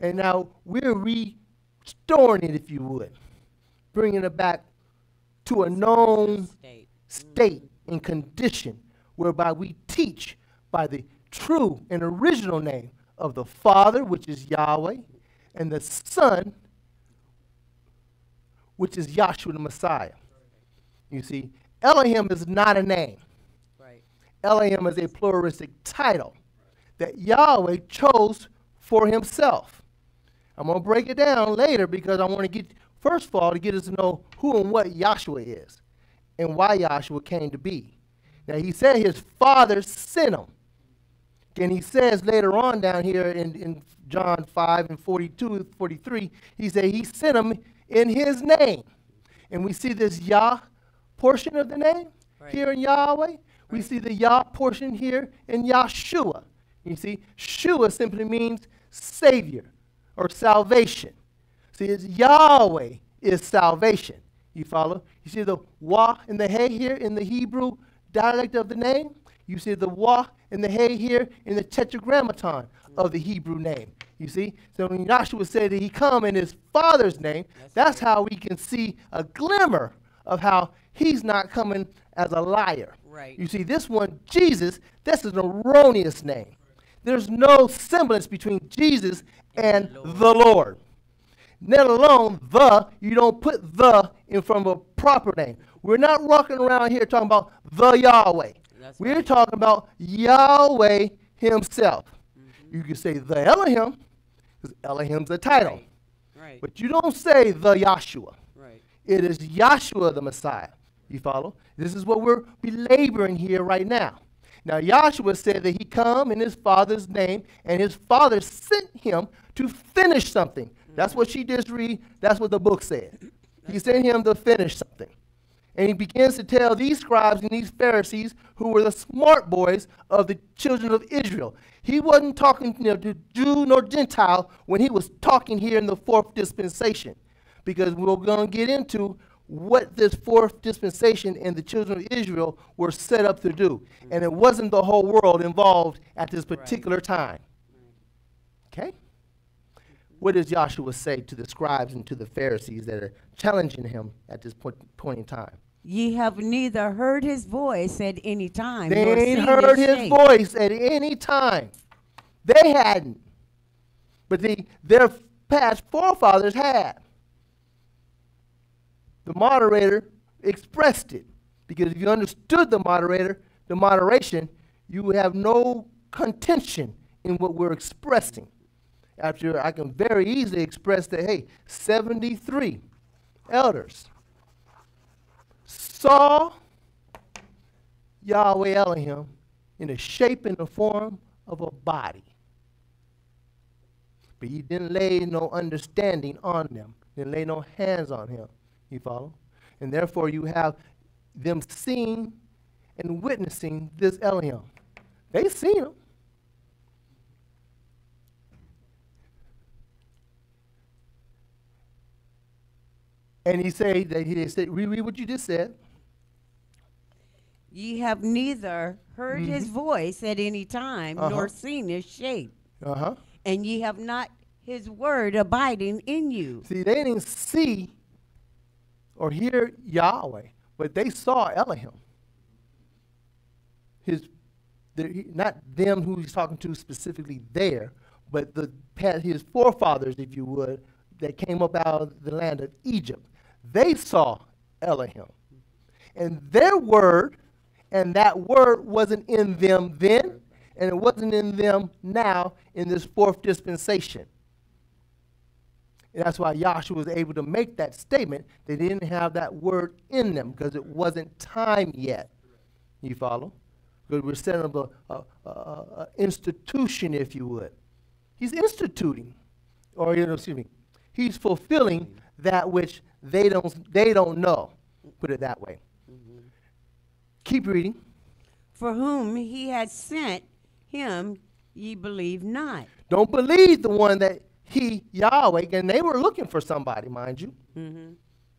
And now we're restoring it, if you would, bringing it back to a known State. state and condition whereby we teach by the true and original name of the Father, which is Yahweh, and the Son, which is Yahshua the Messiah. You see, Elohim is not a name. Right. Elohim is a pluralistic title that Yahweh chose for himself. I'm going to break it down later because I want to get first of all, to get us to know who and what Yahshua is and why Yahshua came to be. Now, he said his father sent him. And he says later on down here in, in John 5 and 42, 43, he said he sent him in his name. And we see this Yah portion of the name Right. here in Yahweh. We see the Yah portion here in Yahshua. You see, Shua simply means Savior or salvation. See, it's Yahweh is salvation. You follow? You see the Wah and the Hey here in the Hebrew dialect of the name? You see the Wah and the Hey here in the tetragrammaton of the Hebrew name. You see? So when Yahshua said that he come in his father's name, that's how we can see a glimmer of how he's not coming as a liar. Right. You see, this one, Jesus, that's an erroneous name. There's no semblance between Jesus and the Lord. Let alone the, you don't put the in front of a proper name. We're not walking around here talking about the Yahweh. That's We're right. talking about Yahweh Himself. Mm-hmm. You can say the Elohim, because Elohim's a title. Right. Right, But you don't say the Yahshua. It is Yahshua the Messiah. You follow? This is what we're belaboring here right now. Now, Yahshua said that he come in his father's name, and his father sent him to finish something. That's what she just read. That's what the book said. He sent him to finish something. And he begins to tell these scribes and these Pharisees, who were the smart boys of the children of Israel. He wasn't talking you know, to Jew nor Gentile when he was talking here in the fourth dispensation. Because we're going to get into what this fourth dispensation and the children of Israel were set up to do. And it wasn't the whole world involved at this particular time. Okay? What does Yahshua say to the scribes and to the Pharisees that are challenging him at this point, point in time? Ye have neither heard his voice at any time. They ain't heard his shape. voice at any time. They hadn't. But the, their past forefathers had. The moderator expressed it. Because if you understood the moderator, the moderation, you would have no contention in what we're expressing. After I can very easily express that, hey, 73 elders saw Yahweh Elohim in the shape and the form of a body. But he didn't lay no understanding on them, didn't lay no hands on him. You follow? And therefore, you have them seeing and witnessing this Elohim. They seen him. And he say that he said, reread what you just said. Ye have neither heard his voice at any time, Mm-hmm. Uh-huh. nor seen his shape, Uh huh. and ye have not his word abiding in you. See, they didn't see or hear Yahweh, but they saw Elohim. His, the, not them who he's talking to specifically there, but the his forefathers, if you would, that came up out of the land of Egypt. They saw Elohim, and their word, and that word wasn't in them then, and it wasn't in them now in this fourth dispensation. And that's why Yahshua was able to make that statement. They didn't have that word in them because it wasn't time yet. You follow? Because we're setting up a, a, a, institution, if you would. He's instituting, or you know, excuse me, he's fulfilling that which they don't they don't know. Put it that way. Keep reading. For whom he had sent him, ye believe not. Don't believe the one that he Yahweh, and they were looking for somebody, mind you. Mm-hmm.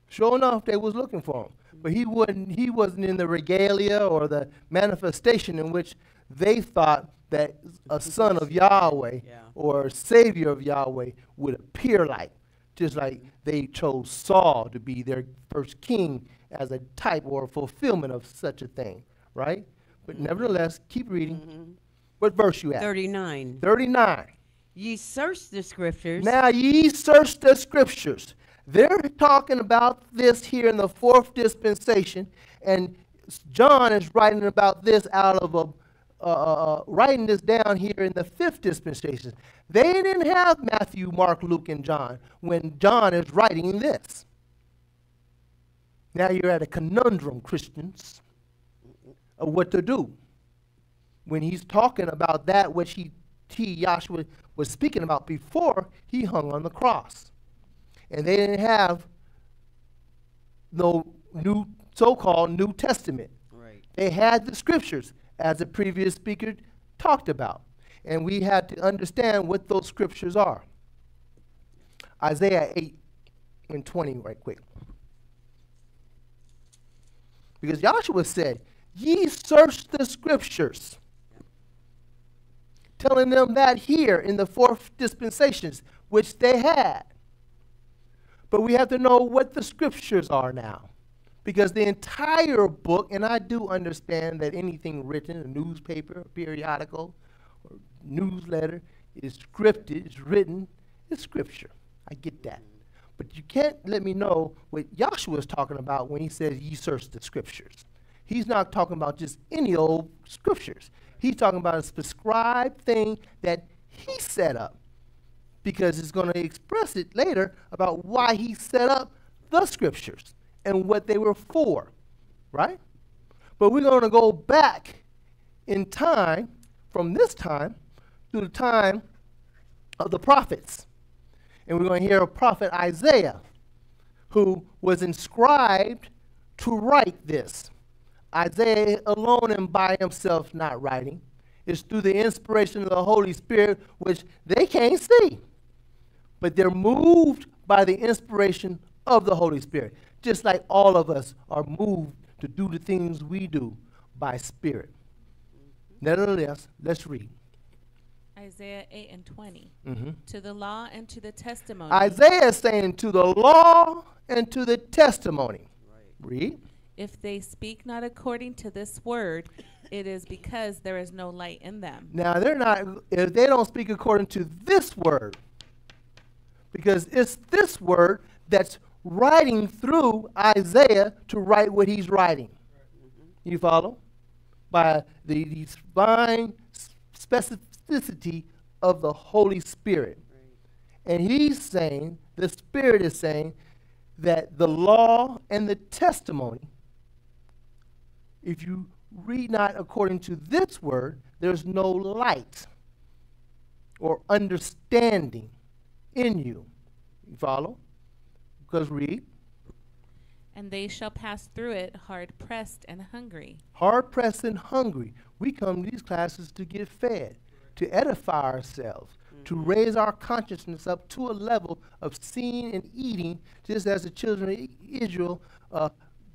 Sure enough, they was looking for him, but he wasn't. He wasn't in the regalia or the manifestation in which they thought that a son of Yahweh Yeah. or savior of Yahweh would appear like. Just like they chose Saul to be their first king as a type or a fulfillment of such a thing, right? But mm-hmm. nevertheless, keep reading. Mm-hmm. What verse you at? 39. 39. Ye search the scriptures. Now ye search the scriptures. They're talking about this here in the fourth dispensation, and John is writing about this out of a uh, uh, writing this down here in the fifth dispensation. They didn't have Matthew, Mark, Luke, and John when John is writing this. Now you're at a conundrum, Christians, of what to do. When he's talking about that which he, he Yahshua was speaking about before he hung on the cross. And they didn't have no new so-called New Testament. Right. They had the scriptures, as the previous speaker talked about. And we had to understand what those scriptures are. Isaiah 8 and 20, right quick. Because Yahshua said, Ye search the scriptures. Telling them that here in the fourth dispensations, which they had. But we have to know what the scriptures are now. Because the entire book, and I do understand that anything written, a newspaper, a periodical, or newsletter, is scripted, is written, it's scripture. I get that. But you can't let me know what Yahshua is talking about when he says ye search the scriptures. He's not talking about just any old scriptures. He's talking about a prescribed thing that he set up because he's going to express it later about why he set up the scriptures and what they were for, right? But we're going to go back in time from this time to the time of the prophets. And we're going to hear a prophet Isaiah who was inscribed to write this. Isaiah alone and by himself not writing. It's through the inspiration of the Holy Spirit, which they can't see. But they're moved by the inspiration of the Holy Spirit, just like all of us are moved to do the things we do by Spirit. Nevertheless, let's read. Isaiah 8 and 20. Mhm. To the law and to the testimony. Isaiah is saying to the law and to the testimony. Read. If they speak not according to this word, it is because there is no light in them. Now they're not if they don't speak according to this word. Because it's this word that's writing through Isaiah to write what he's writing. You follow? By the, the divine specificity of the Holy Spirit. And he's saying, the Spirit is saying, that the law and the testimony, if you read not according to this word, there's no light or understanding in you. You follow? Because read, And they shall pass through it hard pressed and hungry. hard pressed and hungry. We come to these classes to get fed, to edify ourselves, to raise our consciousness up to a level of seeing and eating, just as the children of Israel uh,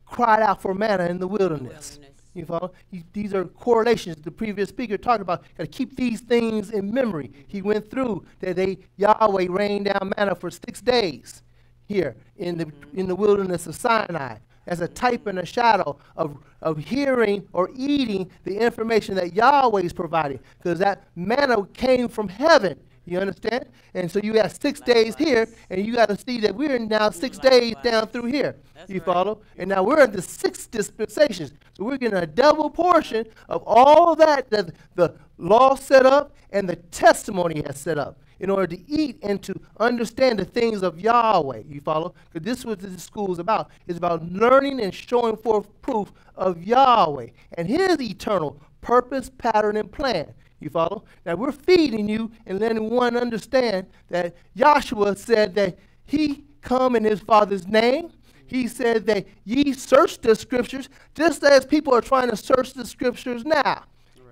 cried out for manna in the wilderness. Wilderness. You follow? He- these are correlations the previous speaker talked about. Got to keep these things in memory. He went through that they Yahweh rained down manna for six days here in the mm-hmm. in the wilderness of Sinai as a type and a mm-hmm. shadow of, of hearing or eating the information that Yahweh is providing. Because that manna came from heaven. You understand? And so you have six days here, and you got to see that we're now six days down through here. That's you right. follow? And now we're in the six dispensations. So we're getting a double portion of all that that the law set up and the testimony has set up in order to eat and to understand the things of Yahweh. You follow? Because this is what this school is about. It's about learning and showing forth proof of Yahweh and his eternal purpose, pattern, and plan. You follow? Now we're feeding you and letting one understand that Yahshua said that he come in his father's name. He said that ye search the scriptures just as people are trying to search the scriptures now.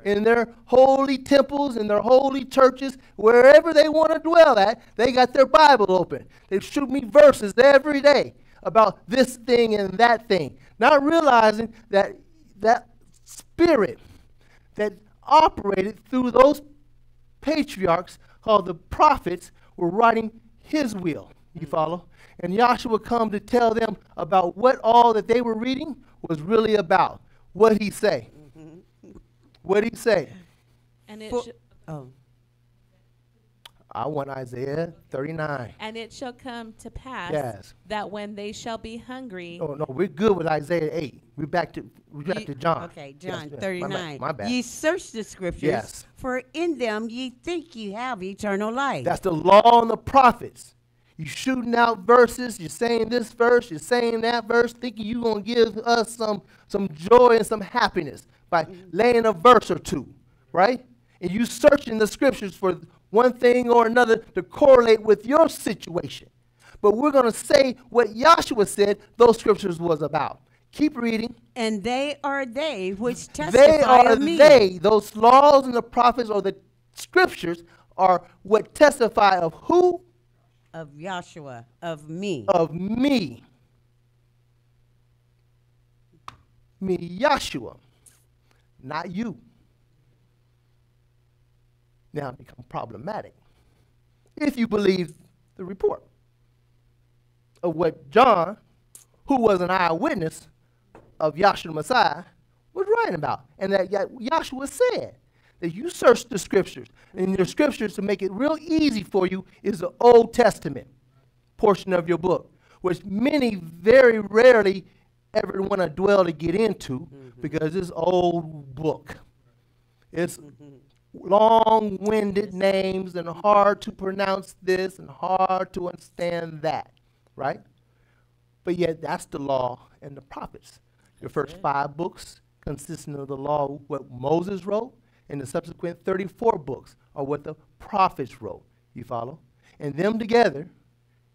In their holy temples, in their holy churches, wherever they want to dwell at, they got their Bible open. They shoot me verses every day about this thing and that thing, not realizing that that spirit that operated through those patriarchs called the prophets were writing his will. You follow? And Yahshua come to tell them about what all that they were reading was really about. What he say? Mm-hmm. What he say? And it, For- sh- Oh, I want Isaiah 39. and it shall come to pass Yes. that when they shall be hungry, Oh no, we're good with Isaiah 8. We're back to we're back Ye- to John. Okay, Yes, John ma'am. My bad- 39. My bad. Ye search the scriptures, Yes. for in them ye think ye have eternal life. That's the law and the prophets. You shooting out verses, you're saying this verse, you're saying that verse, thinking you're gonna give us some some joy and some happiness by mm-hmm. laying a verse or two, right? And you searching the scriptures for one thing or another to correlate with your situation. But we're gonna say what Yahshua said those scriptures was about. Keep reading. And they are they which testify They are of me. they, those laws and the prophets or the scriptures are what testify of who? Of Yahshua, of me. Of me. Me, Yahshua, not you. Now become problematic if you believe the report of what John, who was an eyewitness of Yahshua the Messiah, was writing about. And that Ya- Yahshua said that you search the scriptures. And the scriptures, to make it real easy for you, is the Old Testament portion of your book, which many very rarely ever want to dwell to get into mm-hmm. because it's old book. It's mm-hmm. Long-winded names and hard to pronounce this and hard to understand that, right? But yet that's the law and the prophets. The first five books consisting of the law, what Moses wrote, and the subsequent 34 books are what the prophets wrote. You follow? And them together,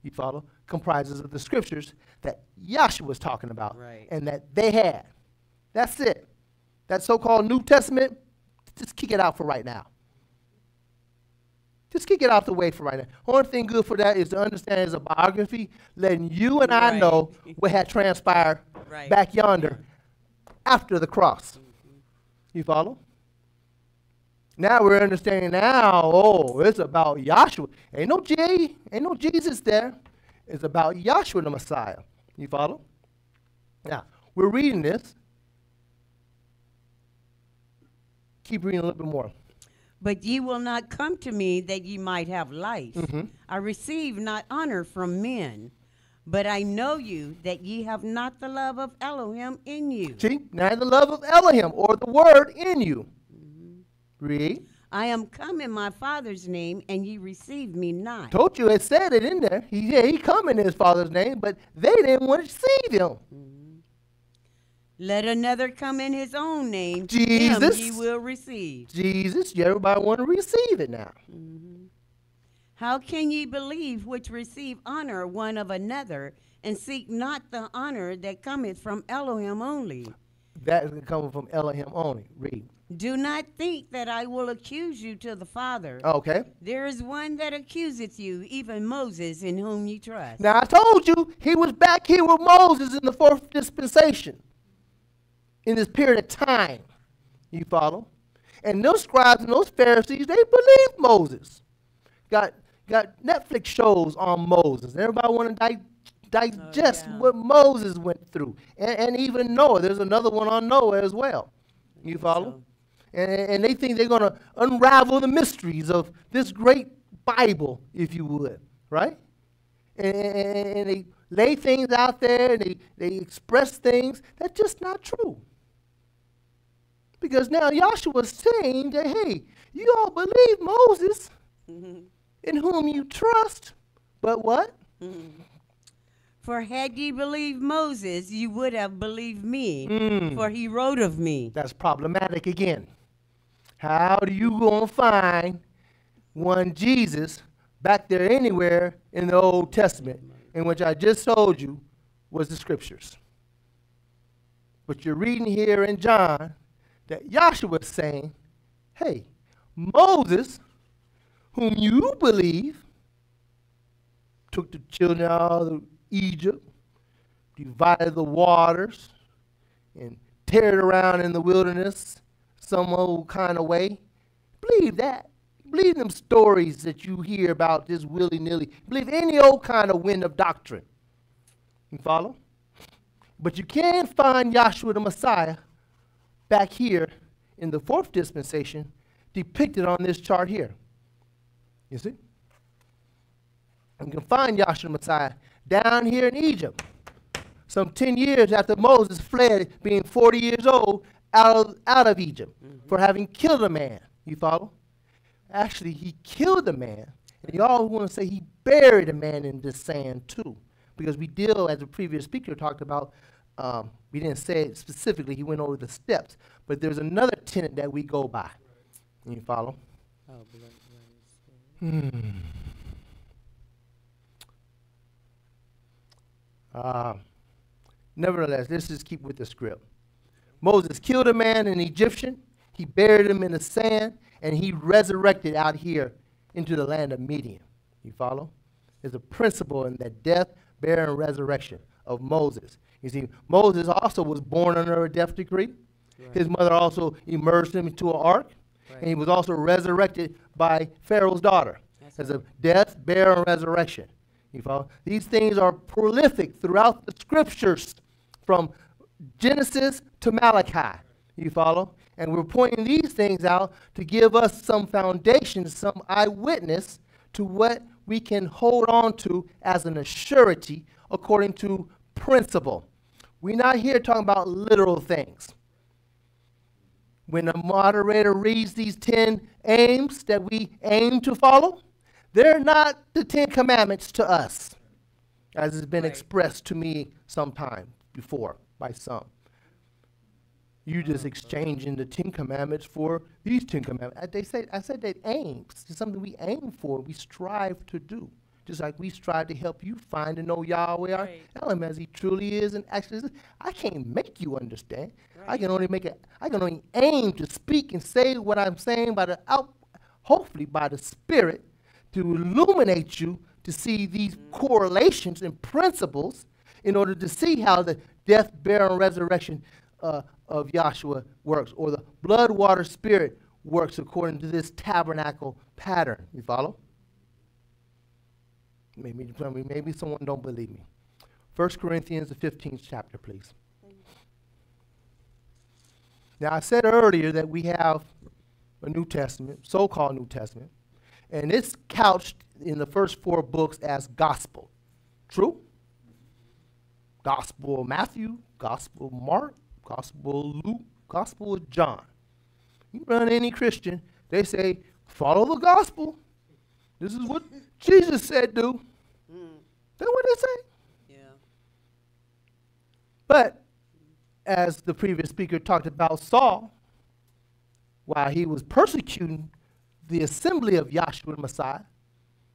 you follow, comprises of the scriptures that Yahshua was talking about Right. and that they had. That's it. That so-called New Testament, just kick it out for right now. Just kick it out the way for right now. Only thing good for that is to understand as a biography, letting you and I Right. know what had transpired Right. back yonder after the cross. Mm-hmm. You follow? Now we're understanding now, oh, it's about Yahshua. Ain't no J, ain't no Jesus there. It's about Yahshua the Messiah. You follow? Now, we're reading this. Keep reading a little bit more. But ye will not come to me that ye might have life. Mm-hmm. I receive not honor from men, but I know you that ye have not the love of Elohim in you. See, now the love of Elohim or the word in you. Read. I am come in my Father's name, and ye receive me not. Told you it said it in there. He yeah, he come in his father's name, but they didn't want to receive him. Let another come in his own name, Jesus. him ye will receive. Jesus, everybody want to receive it now. Mm -hmm. How can ye believe which receive honor one of another, and seek not the honor that cometh from Elohim only? That is coming from Elohim only. Read. Do not think that I will accuse you to the Father. Okay. There is one that accuseth you, even Moses, in whom ye trust. Now I told you he was back here with Moses in the fourth dispensation. In this period of time. You follow? And those scribes and those Pharisees, they believed Moses. Got got Netflix shows on Moses. Everybody want to di- digest oh, yeah. what Moses went through. And, and even Noah. There's another one on Noah as well. You follow? so. And, and they think they're going to unravel the mysteries of this great Bible, if you would, right? and, and- and they lay things out there and they, they express things that's just not true. Because now Yahshua's saying that, hey, you all believe Moses in whom you trust, but what? For had ye believed Moses, you would have believed me, Mm. for he wrote of me. That's problematic again. How do you gonna find one Jesus back there anywhere in the Old Testament, in which I just told you was the scriptures? But you're reading here in John that Yahshua is saying, hey, Moses, whom you believe, took the children out of Egypt, divided the waters, and tear it around in the wilderness some old kind of way. Believe that. Believe them stories that you hear about this willy nilly. Believe any old kind of wind of doctrine. You follow? But you can't find Yahshua the Messiah back here in the fourth dispensation depicted on this chart here. You see? You can find Yahshua the Messiah down here in Egypt some 10 years after Moses fled, being 40 years old, out of, out of Egypt for mm-hmm. having killed a man. You follow? Actually, he killed a man And y'all want to say he buried a man in the sand too, because we deal, as the previous speaker talked about, um, we didn't say it specifically. He went over the steps, but there's another tenet that we go by. You follow? Hmm. Uh, nevertheless, let's just keep with the script. Moses killed a man, an Egyptian. He buried him in the sand, and he resurrected out here into the land of Midian. You follow? There's a principle in that death, burial, and resurrection of Moses. You see, Moses also was born under a death decree. His mother also immersed him into an ark, and he was also resurrected by Pharaoh's daughter. There's a death, burial, and resurrection. You follow? These things are prolific throughout the scriptures from Genesis to Malachi. You follow? And we're pointing these things out to give us some foundation, some eyewitness to what we can hold on to as an assurity according to principle. We're not here talking about literal things. When the moderator reads these 10 aims that we aim to follow, they're not the Ten Commandments to us, as has been Right. expressed to me sometime before by some. You're just mm-hmm. exchanging the Ten Commandments for these Ten Commandments. They say, I said that aims. It's something we aim for, we strive to do. Just like we strive to help you find and know Yahweh our Right. Elohim as He truly is and actually is. I can't make you understand. I can only make it. I can only aim to speak and say what I'm saying by the out, hopefully by the Spirit, to illuminate you to see these correlations and principles in order to see how the death, burial, and resurrection uh, of Yahshua works, or the blood, water, spirit works according to this tabernacle pattern. You follow? Maybe, maybe someone don't believe me. 1 Corinthians, the 15th chapter, please. Now, I said earlier that we have a New Testament, so called New Testament, and it's couched in the first four books as gospel. True? Gospel of Matthew, Gospel of Mark, Gospel of Luke, Gospel of John. You run any Christian, they say, follow the gospel. This is what Jesus said, do. That's what they say. Yeah. But as the previous speaker talked about Saul, while he was persecuting the assembly of Yahshua the Messiah,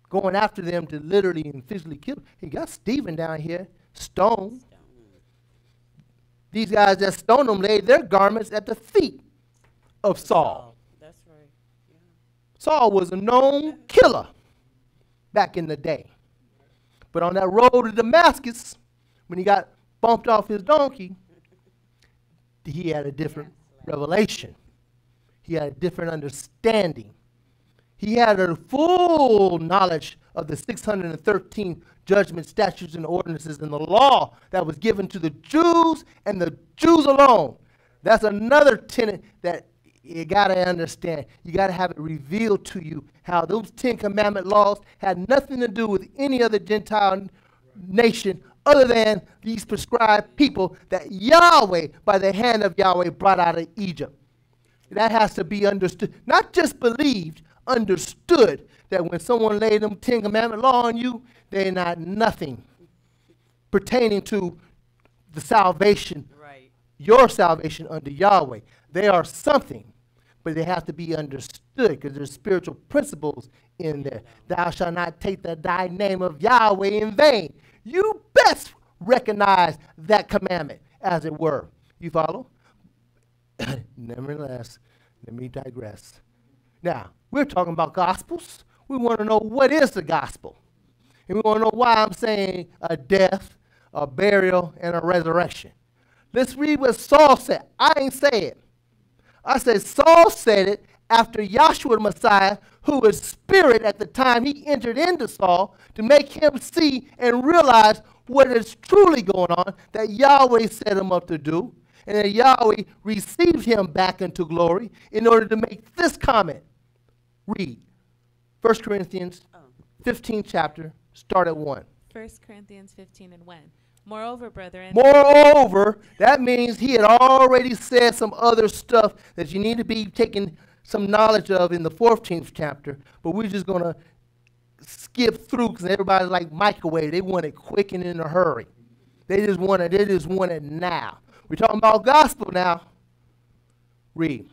going after them to literally and physically kill, he got Stephen down here, stoned. These guys that stoned him laid their garments at the feet of Saul. That's right. Yeah. Saul was a known killer back in the day. But on that road to Damascus, when he got bumped off his donkey, he had a different revelation. He had a different understanding. He had a full knowledge of the 613 judgment, statutes, and ordinances and the law that was given to the Jews and the Jews alone. That's another tenet that you got to understand. You got to have it revealed to you how those Ten Commandment laws had nothing to do with any other Gentile nation other than these prescribed people that Yahweh, by the hand of Yahweh, brought out of Egypt. That has to be understood, not just believed, understood that when someone laid them Ten Commandment law on you, they're not nothing pertaining to the salvation, Right. your salvation under Yahweh. They are something, but they have to be understood because there's spiritual principles in there. Thou shalt not take the thy name of Yahweh in vain. You best recognize that commandment, as it were. You follow? [coughs] Nevertheless, let me digress. Now, we're talking about gospels. We want to know what is the gospel. And we want to know why I'm saying a death, a burial, and a resurrection. Let's read what Saul said. I ain't say it. I said Saul said it after Yahshua the Messiah, who was spirit at the time he entered into Saul, to make him see and realize what is truly going on that Yahweh set him up to do, and that Yahweh received him back into glory in order to make this comment. Read 1 Corinthians 15 chapter, start at 1. 1 Corinthians 15 and 1. Moreover, brethren, Moreover, that means he had already said some other stuff that you need to be taking some knowledge of in the 14th chapter, but we're just going to skip through because everybody's like microwave. They want it quick and in a hurry. They just want it. They just want it now. We're talking about gospel now. Read.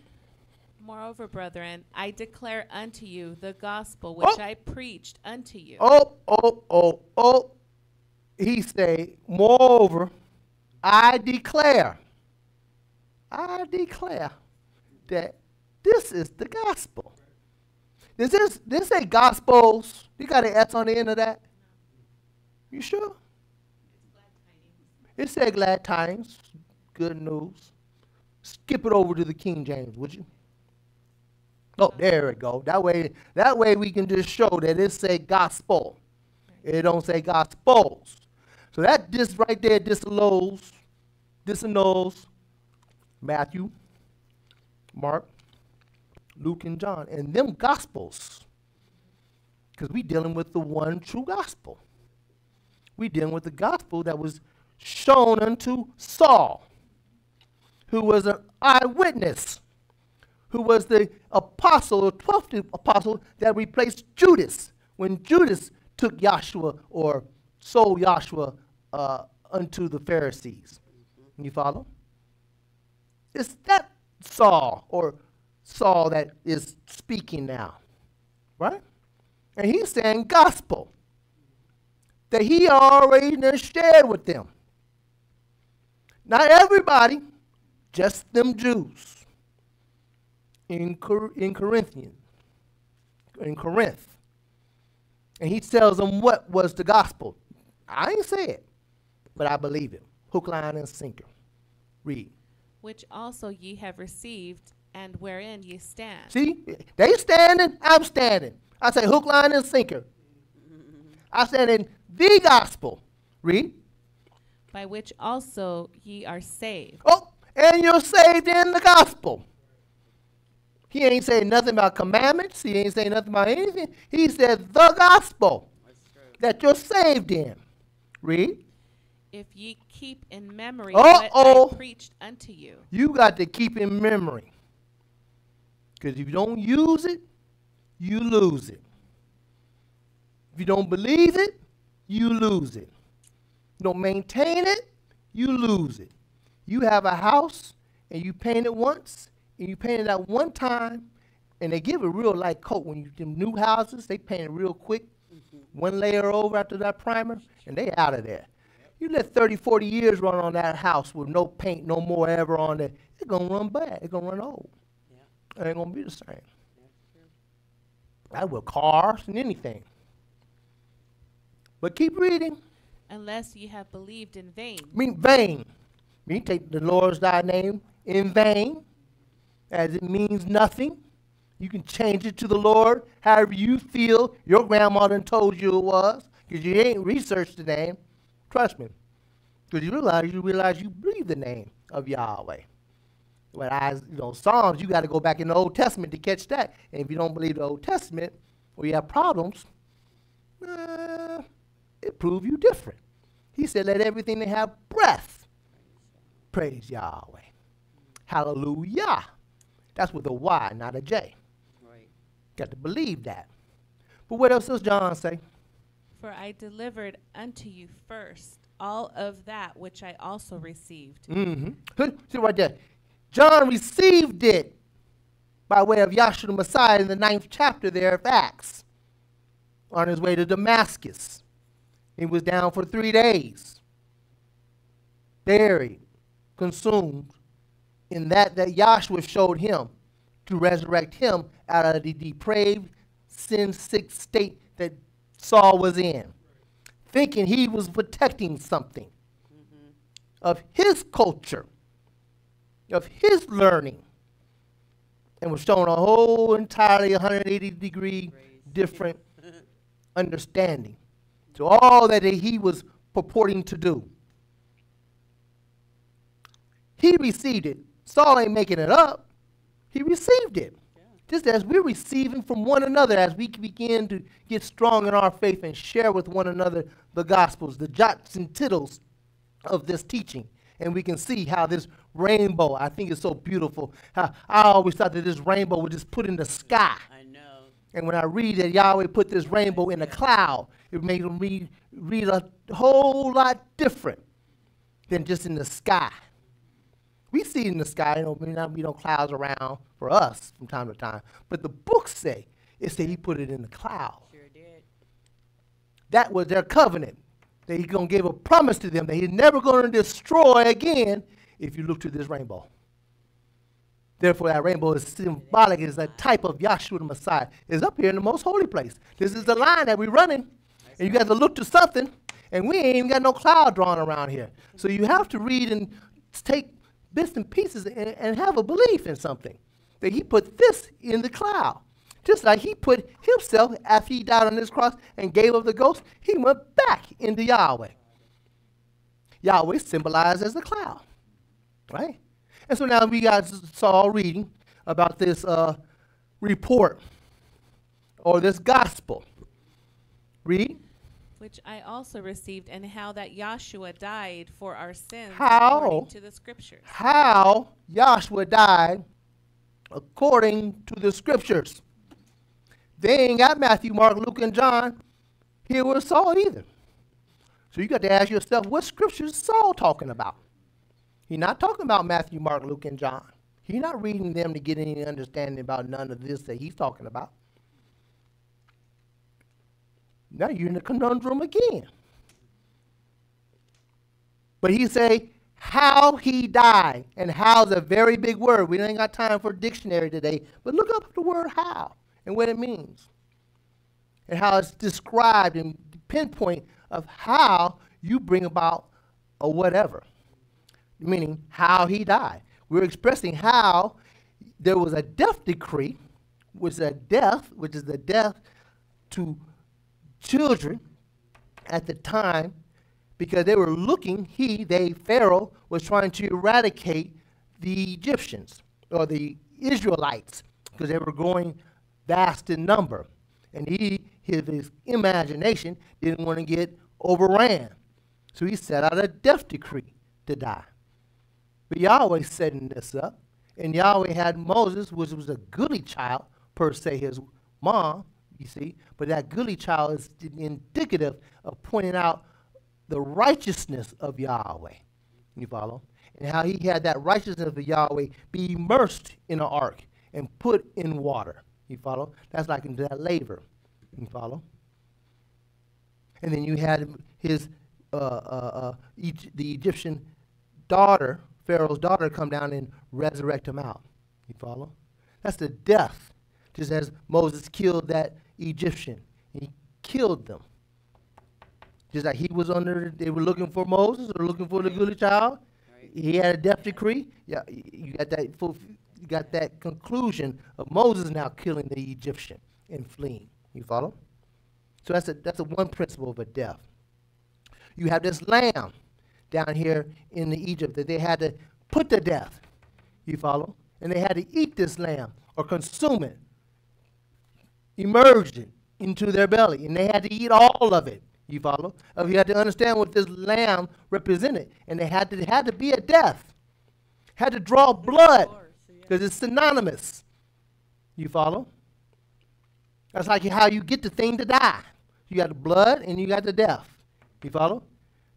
Moreover, brethren, I declare unto you the gospel oh. which Oh. I preached unto you. Oh, oh, oh, oh. He say, moreover, I declare, I declare that this is the gospel. Does this this say gospels? You got an S on the end of that? You sure? It said glad times, good news. Skip it over to the King James, would you? Oh, there it go. That way, that way we can just show that it say gospel. It don't say gospels. So that just right there disallows, disannuls Matthew, Mark, Luke, and John, and them gospels. Because we dealing with the one true gospel. We dealing with the gospel that was shown unto Saul, who was an eyewitness, who was the apostle, or 12th apostle that replaced Judas when Judas took Yahshua or sold Yahshua uh, unto the Pharisees. You follow? It's that Saul or Saul that is speaking now, right? And he's saying gospel that he already shared with them. Not everybody, just them Jews in, Cor- in Corinthian, in Corinth. And he tells them what was the gospel. I ain't say it, but I believe it. Hook, line, and sinker. Read. Which also ye have received, and wherein ye stand. See, they standing, I'm standing. I say hook, line, and sinker. I stand in the gospel. Read. By which also ye are saved. Oh, and you're saved in the gospel. He ain't saying nothing about commandments. He ain't saying nothing about anything. He said the gospel that you're saved in. Read. If ye keep in memory Uh-oh. what I preached unto you. You got to keep in memory. Because if you don't use it, you lose it. If you don't believe it, you lose it. You don't maintain it, you lose it. You have a house and you paint it once and you paint it out one time and they give a real light coat when you them new houses, they paint it real quick. Mm-hmm. One layer over after that primer and they out of there. You let 30, 40 years run on that house with no paint, no more ever on it, it's gonna run bad. It's gonna run old. It ain't gonna be the same. That with cars and anything. But keep reading. Unless you have believed in vain. mean vain. You take the Lord's thy name in vain, as it means nothing. You can change it to the Lord however you feel. Your grandma done told you it was, because you ain't researched the name. Trust me. Because you realize you realize you breathe the name of Yahweh. But as you know, Psalms, you got to go back in the Old Testament to catch that. And if you don't believe the Old Testament, or you have problems, uh, it prove you different. He said, let everything that have breath praise Yahweh. Hallelujah. That's with a Y, not a J. Right. Got to believe that. But what else does John say? For I delivered unto you first all of that which I also received. Mm-hmm. See right there. John received it by way of Yahshua the Messiah in the ninth chapter there of Acts on his way to Damascus. He was down for three days, buried, consumed in that that Yahshua showed him to resurrect him out of the depraved, sin-sick state that Saul was in, thinking he was protecting something mm-hmm. of his culture, of his learning, and was shown a whole entirely 180 degree different [laughs] understanding to all that he was purporting to do. He received it. Saul ain't making it up. He received it. Just as we're receiving from one another as we begin to get strong in our faith and share with one another the gospels, the jots and tittles of this teaching. And we can see how this rainbow, I think it's so beautiful. How I always thought that this rainbow was just put in the sky. I know. And when I read that Yahweh put this rainbow in a cloud, it made me read, read a whole lot different than just in the sky. We see it in the sky, you know, we not we know clouds around for us from time to time. But the books say it said he put it in the cloud. Sure did. That was their covenant. That he's gonna give a promise to them that he's never gonna destroy again if you look to this rainbow. Therefore, that rainbow is symbolic, It is a type of Yahshua the Messiah. It's up here in the most holy place. This is the line that we're running. And you got to look to something, and we ain't even got no cloud drawn around here. So you have to read and take bits and pieces and, and have a belief in something. That he put this in the cloud. Just like he put himself, after he died on this cross and gave up the ghost, he went back into Yahweh. Yahweh symbolized as the cloud, right? And so now we got Saul reading about this uh, report or this gospel. Read. Which I also received, and how that Yahshua died for our sins How? according to the scriptures. How Yahshua died according to the scriptures. They ain't got Matthew, Mark, Luke, and John here with Saul either. So you got to ask yourself, what scriptures is Saul talking about? He's not talking about Matthew, Mark, Luke, and John. He's not reading them to get any understanding about none of this that he's talking about. Now you're in a conundrum again. But he say how he died, and how is a very big word. We ain't got time for a dictionary today, but look up the word how and what it means, and how it's described and pinpoint of how you bring about a whatever, meaning how he died. We're expressing how there was a death decree, which is a death, which is the death to children at the time because they were looking, he, they, Pharaoh, was trying to eradicate the Egyptians or the Israelites because they were growing vast in number. And he, his, his imagination, didn't want to get overran. So he set out a death decree to die. But Yahweh setting this up, and Yahweh had Moses, which was a goody child, per se, his mom, you see, but that goody child is indicative of pointing out the righteousness of Yahweh. You follow? And how he had that righteousness of Yahweh be immersed in an ark and put in water. You follow? That's like that laver. You follow? And then you had his uh, uh, uh, the Egyptian daughter, Pharaoh's daughter, come down and resurrect him out. You follow? That's the death. Just as Moses killed that Egyptian, he killed them. Just like he was under, they were looking for Moses or looking for the goody child. He had a death decree. Yeah, you got that. Full, you got that conclusion of Moses now killing the Egyptian and fleeing. You follow? So that's a that's a one principle of a death. You have this lamb down here in the Egypt that they had to put to death. You follow? And they had to eat this lamb or consume it, it into their belly, and they had to eat all of it. You follow? You had to understand what this lamb represented, and they had to had to be a death, had to draw blood because it's synonymous. You follow? That's like how you get the thing to die. You got the blood and you got the death. You follow?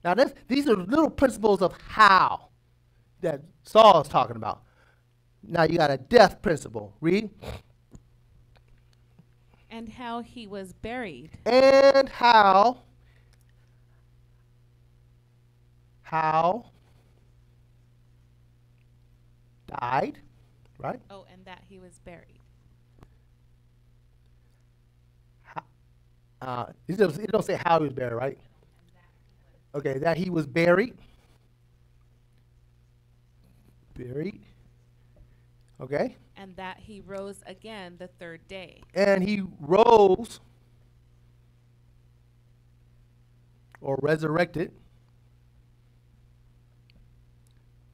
Now, this, these are little principles of how that Saul is talking about. Now, you got a death principle. Read. And how he was buried. And how, how died, right? Oh, and that he was buried. Uh, it, doesn't, it don't say how he was buried, right? Okay, that he was buried. Buried. Okay. And that he rose again the third day. And he rose or resurrected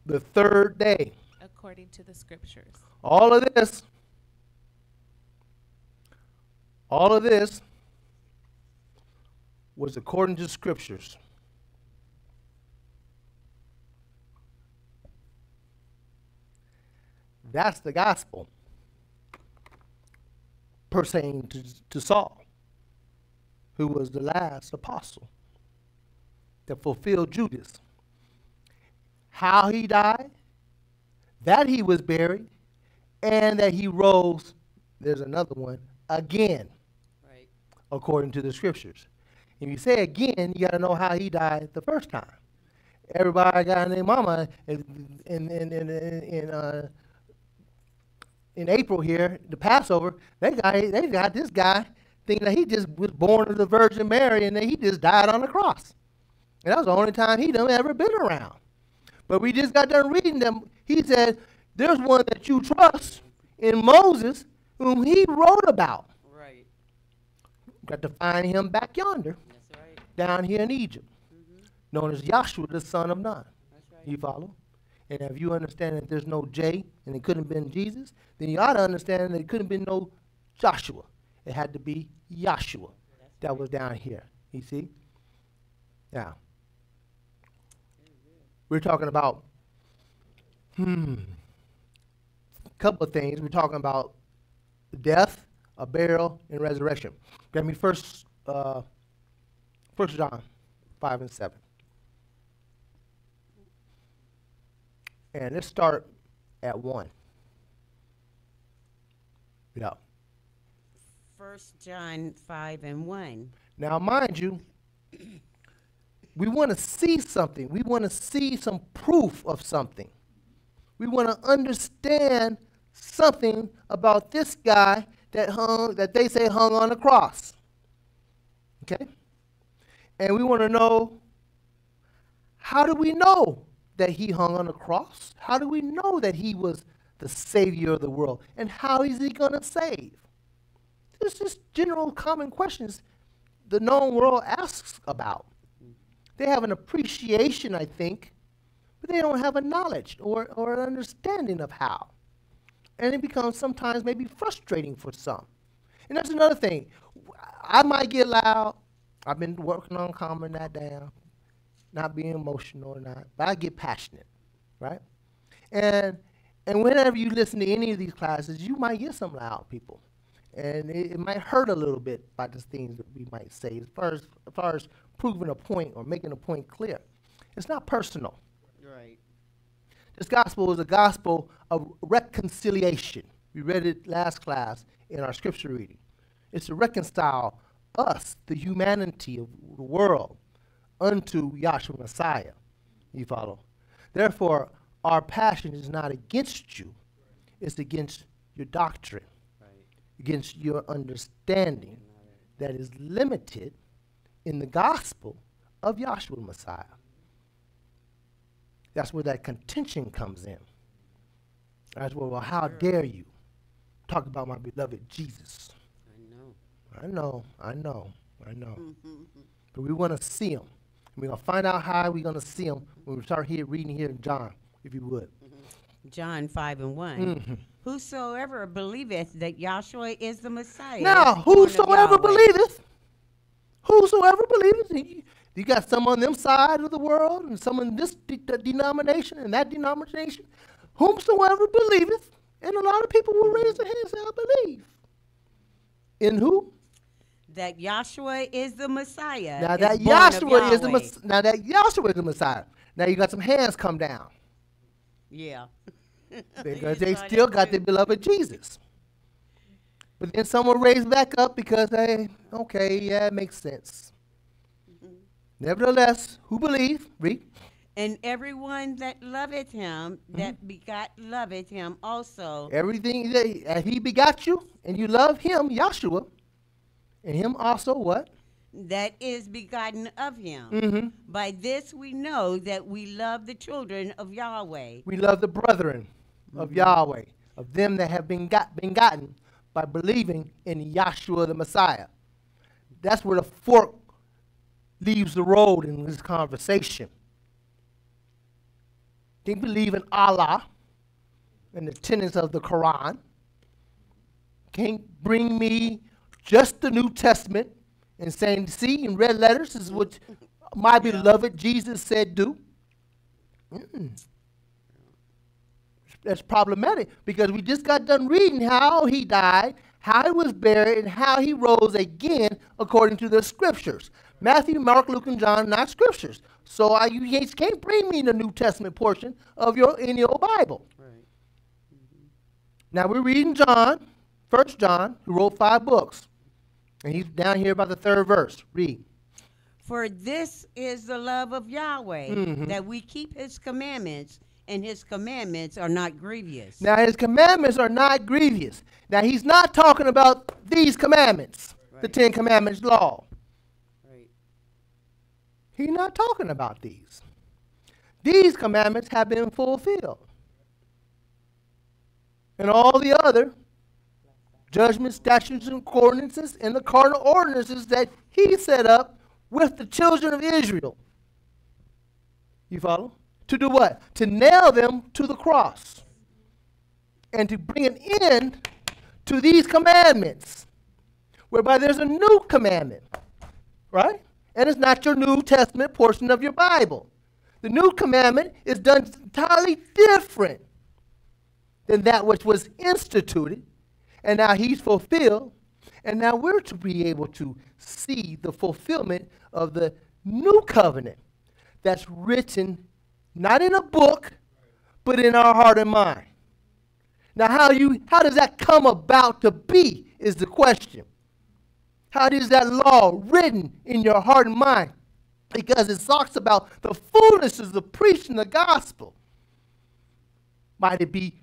the third day. according to the scriptures. All of this, all of this was according to scriptures. That's the gospel. pertaining to, to Saul, who was the last apostle that fulfilled Judas. How he died, that he was buried, and that he rose, there's another one, again, Right. according to the scriptures. If you say again, you got to know how he died the first time. Everybody got their mama in in in in, in, uh, in April here, the Passover. They got they got this guy thinking that he just was born of the Virgin Mary and that he just died on the cross. And that was the only time he done ever been around. But we just got done reading them. He said, "There's one that you trust in Moses, whom he wrote about." Right. Got to find him back yonder, That's right. down here in Egypt, mm-hmm. known as Joshua, the son of Nun. Right. You follow? And if you understand that there's no J and it couldn't have been Jesus, then you ought to understand that it couldn't have been no Joshua. It had to be Yahshua that was down here. You see? Now, we're talking about, hmm, a couple of things. We're talking about death, a burial, and resurrection. Get me first, uh, First John 5 and 7. And let's start at 1. Yeah. First John five and one. Now, mind you, we want to see something. We want to see some proof of something. We want to understand something about this guy that hung, that they say hung on the cross. Okay? And we want to know how do we know that he hung on a cross? How do we know that he was the savior of the world? And how is he going to save? There's just general common questions the known world asks about. They have an appreciation, I think, but they don't have a knowledge or, or an understanding of how. And it becomes sometimes maybe frustrating for some. And that's another thing. I might get loud. I've been working on calming that down, not being emotional or not, but I get passionate, right? And and whenever you listen to any of these classes, you might get some loud people and it, it might hurt a little bit by the things that we might say as far as, as far as proving a point or making a point clear. It's not personal. Right. This gospel is a gospel of reconciliation. We read it last class in our scripture reading. It's to reconcile us, the humanity of the world, unto Yahshua Messiah. You follow? Therefore, our passion is not against you, it's against your doctrine against your understanding that is limited in the gospel of Yahshua Messiah. That's where that contention comes in. That's where, well, how dare you talk about my beloved Jesus? I know. I know, I know, I know. [laughs] But we want to see him. We're going to find out how we're going to see him when we start here reading here in John, if you would. John five and one. Mm-hmm. Whosoever believeth that Yahshua is the Messiah. Now, is born of whosoever believeth, whosoever believeth, you, you got some on them side of the world and some in this de- denomination and that denomination. Whomsoever believeth, and a lot of people will raise their hands and say, I believe. In who? That Yahshua is the Messiah. Now that born of Yahshua is the Messiah. Now that Yahshua is the Messiah. Now you got some hands come down Yeah. [laughs] because they still got their beloved Jesus. But then some will raise back up because they, okay, yeah, it makes sense. Nevertheless, who believe? Read. And everyone that loveth him, Mm-hmm. that begot loveth him also. Everything that he, he begot you, and you love him, Yahshua, and him also what? that is begotten of him. Mm-hmm. By this we know that we love the children of Yahweh. We love the brethren of Yahweh, of them that have been got, been gotten by believing in Yahshua the Messiah. That's where the fork leaves the road in this conversation. They believe in Allah and the tenets of the Quran. Can't bring me just the New Testament and saying, see, in red letters, is what my beloved Jesus said do. Mm. That's problematic because we just got done reading how he died, how he was buried, and how he rose again according to the scriptures. Matthew, Mark, Luke, and John, not scriptures. So I, you can't bring me the New Testament portion of your in your Bible. Right. Now we're reading John, First John, who wrote five books, and he's down here about the third verse. Read. For this is the love of Yahweh, Mhm. that we keep his commandments, and his commandments are not grievous. Now his commandments are not grievous. Now he's not talking about these commandments, the Ten Commandments law. Right. He's not talking about these. These commandments have been fulfilled. And all the other judgments, statutes, and ordinances, and the cardinal ordinances that he set up with the children of Israel. You follow? To do what? To nail them to the cross. And to bring an end to these commandments. Whereby there's a new commandment. Right? And it's not your New Testament portion of your Bible. The new commandment is done entirely different than that which was instituted. And now he's fulfilled. And now we're to be able to see the fulfillment of the new covenant that's written not in a book, but in our heart and mind. Now, how, you, how does that come about to be is the question. How is that law written in your heart and mind? Because it talks about the foolishness of the preaching the gospel. Might it be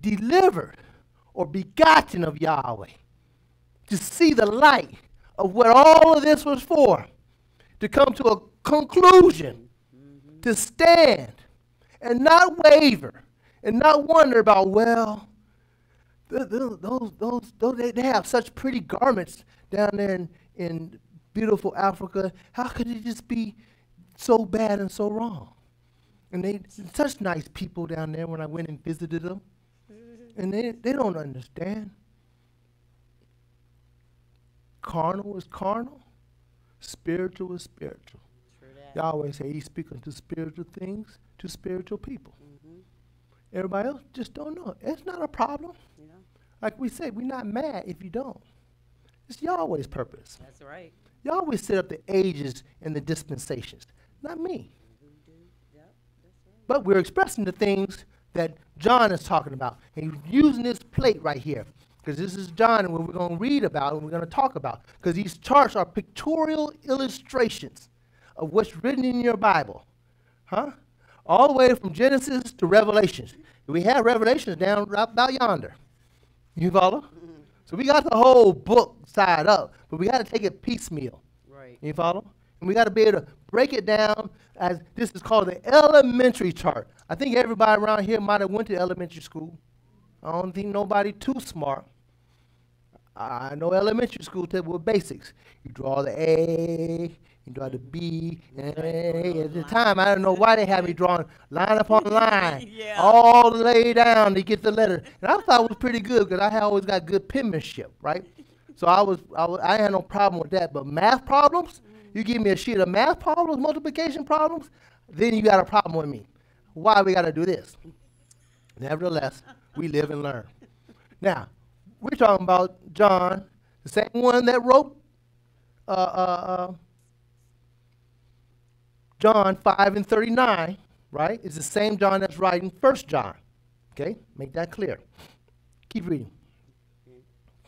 delivered or begotten of Yahweh? To see the light of what all of this was for. To come to a conclusion. Mm-hmm. To stand and not waver and not wonder about, well, th- th- those, those, those they, they have such pretty garments down there in, in beautiful Africa. How could it just be so bad and so wrong? And they such nice people down there when I went and visited them. And they, they don't understand. Carnal is carnal, spiritual is spiritual. That. Yahweh say he's speaking to spiritual things to spiritual people. Mm-hmm. Everybody else just don't know. It's not a problem. Know, Like we say, we're not mad if you don't. It's Yahweh's purpose. that's right. Yahweh set up the ages and the dispensations, not me. Mm-hmm. But we're expressing the things that John is talking about. And he's using this plate right here. Because this is John and what we're going to read about and we're going to talk about. Because these charts are pictorial illustrations of what's written in your Bible. Huh? All the way from Genesis to Revelations. We have Revelations down right about yonder. You follow? Mm-hmm. So we got the whole book side up, but we got to take it piecemeal. Right. You follow? And we got to be able to break it down as this is called the elementary chart. I think everybody around here might have went to elementary school. I don't think nobody too smart. I know elementary school tell with basics. You draw the A, you draw the B, and at the time I don't know why they had me drawing line upon [laughs] line, Yeah. all the way down to get the letter. And I thought it was pretty good because I had always got good penmanship, right? So I was, I was I had no problem with that. But math problems, you give me a sheet of math problems, multiplication problems, then you got a problem with me. Why we got to do this? Nevertheless, we live and learn. Now, we're talking about John, the same one that wrote uh, uh, uh, John 5 and 39, right? It's the same John that's writing First John. Okay? Make that clear. Keep reading.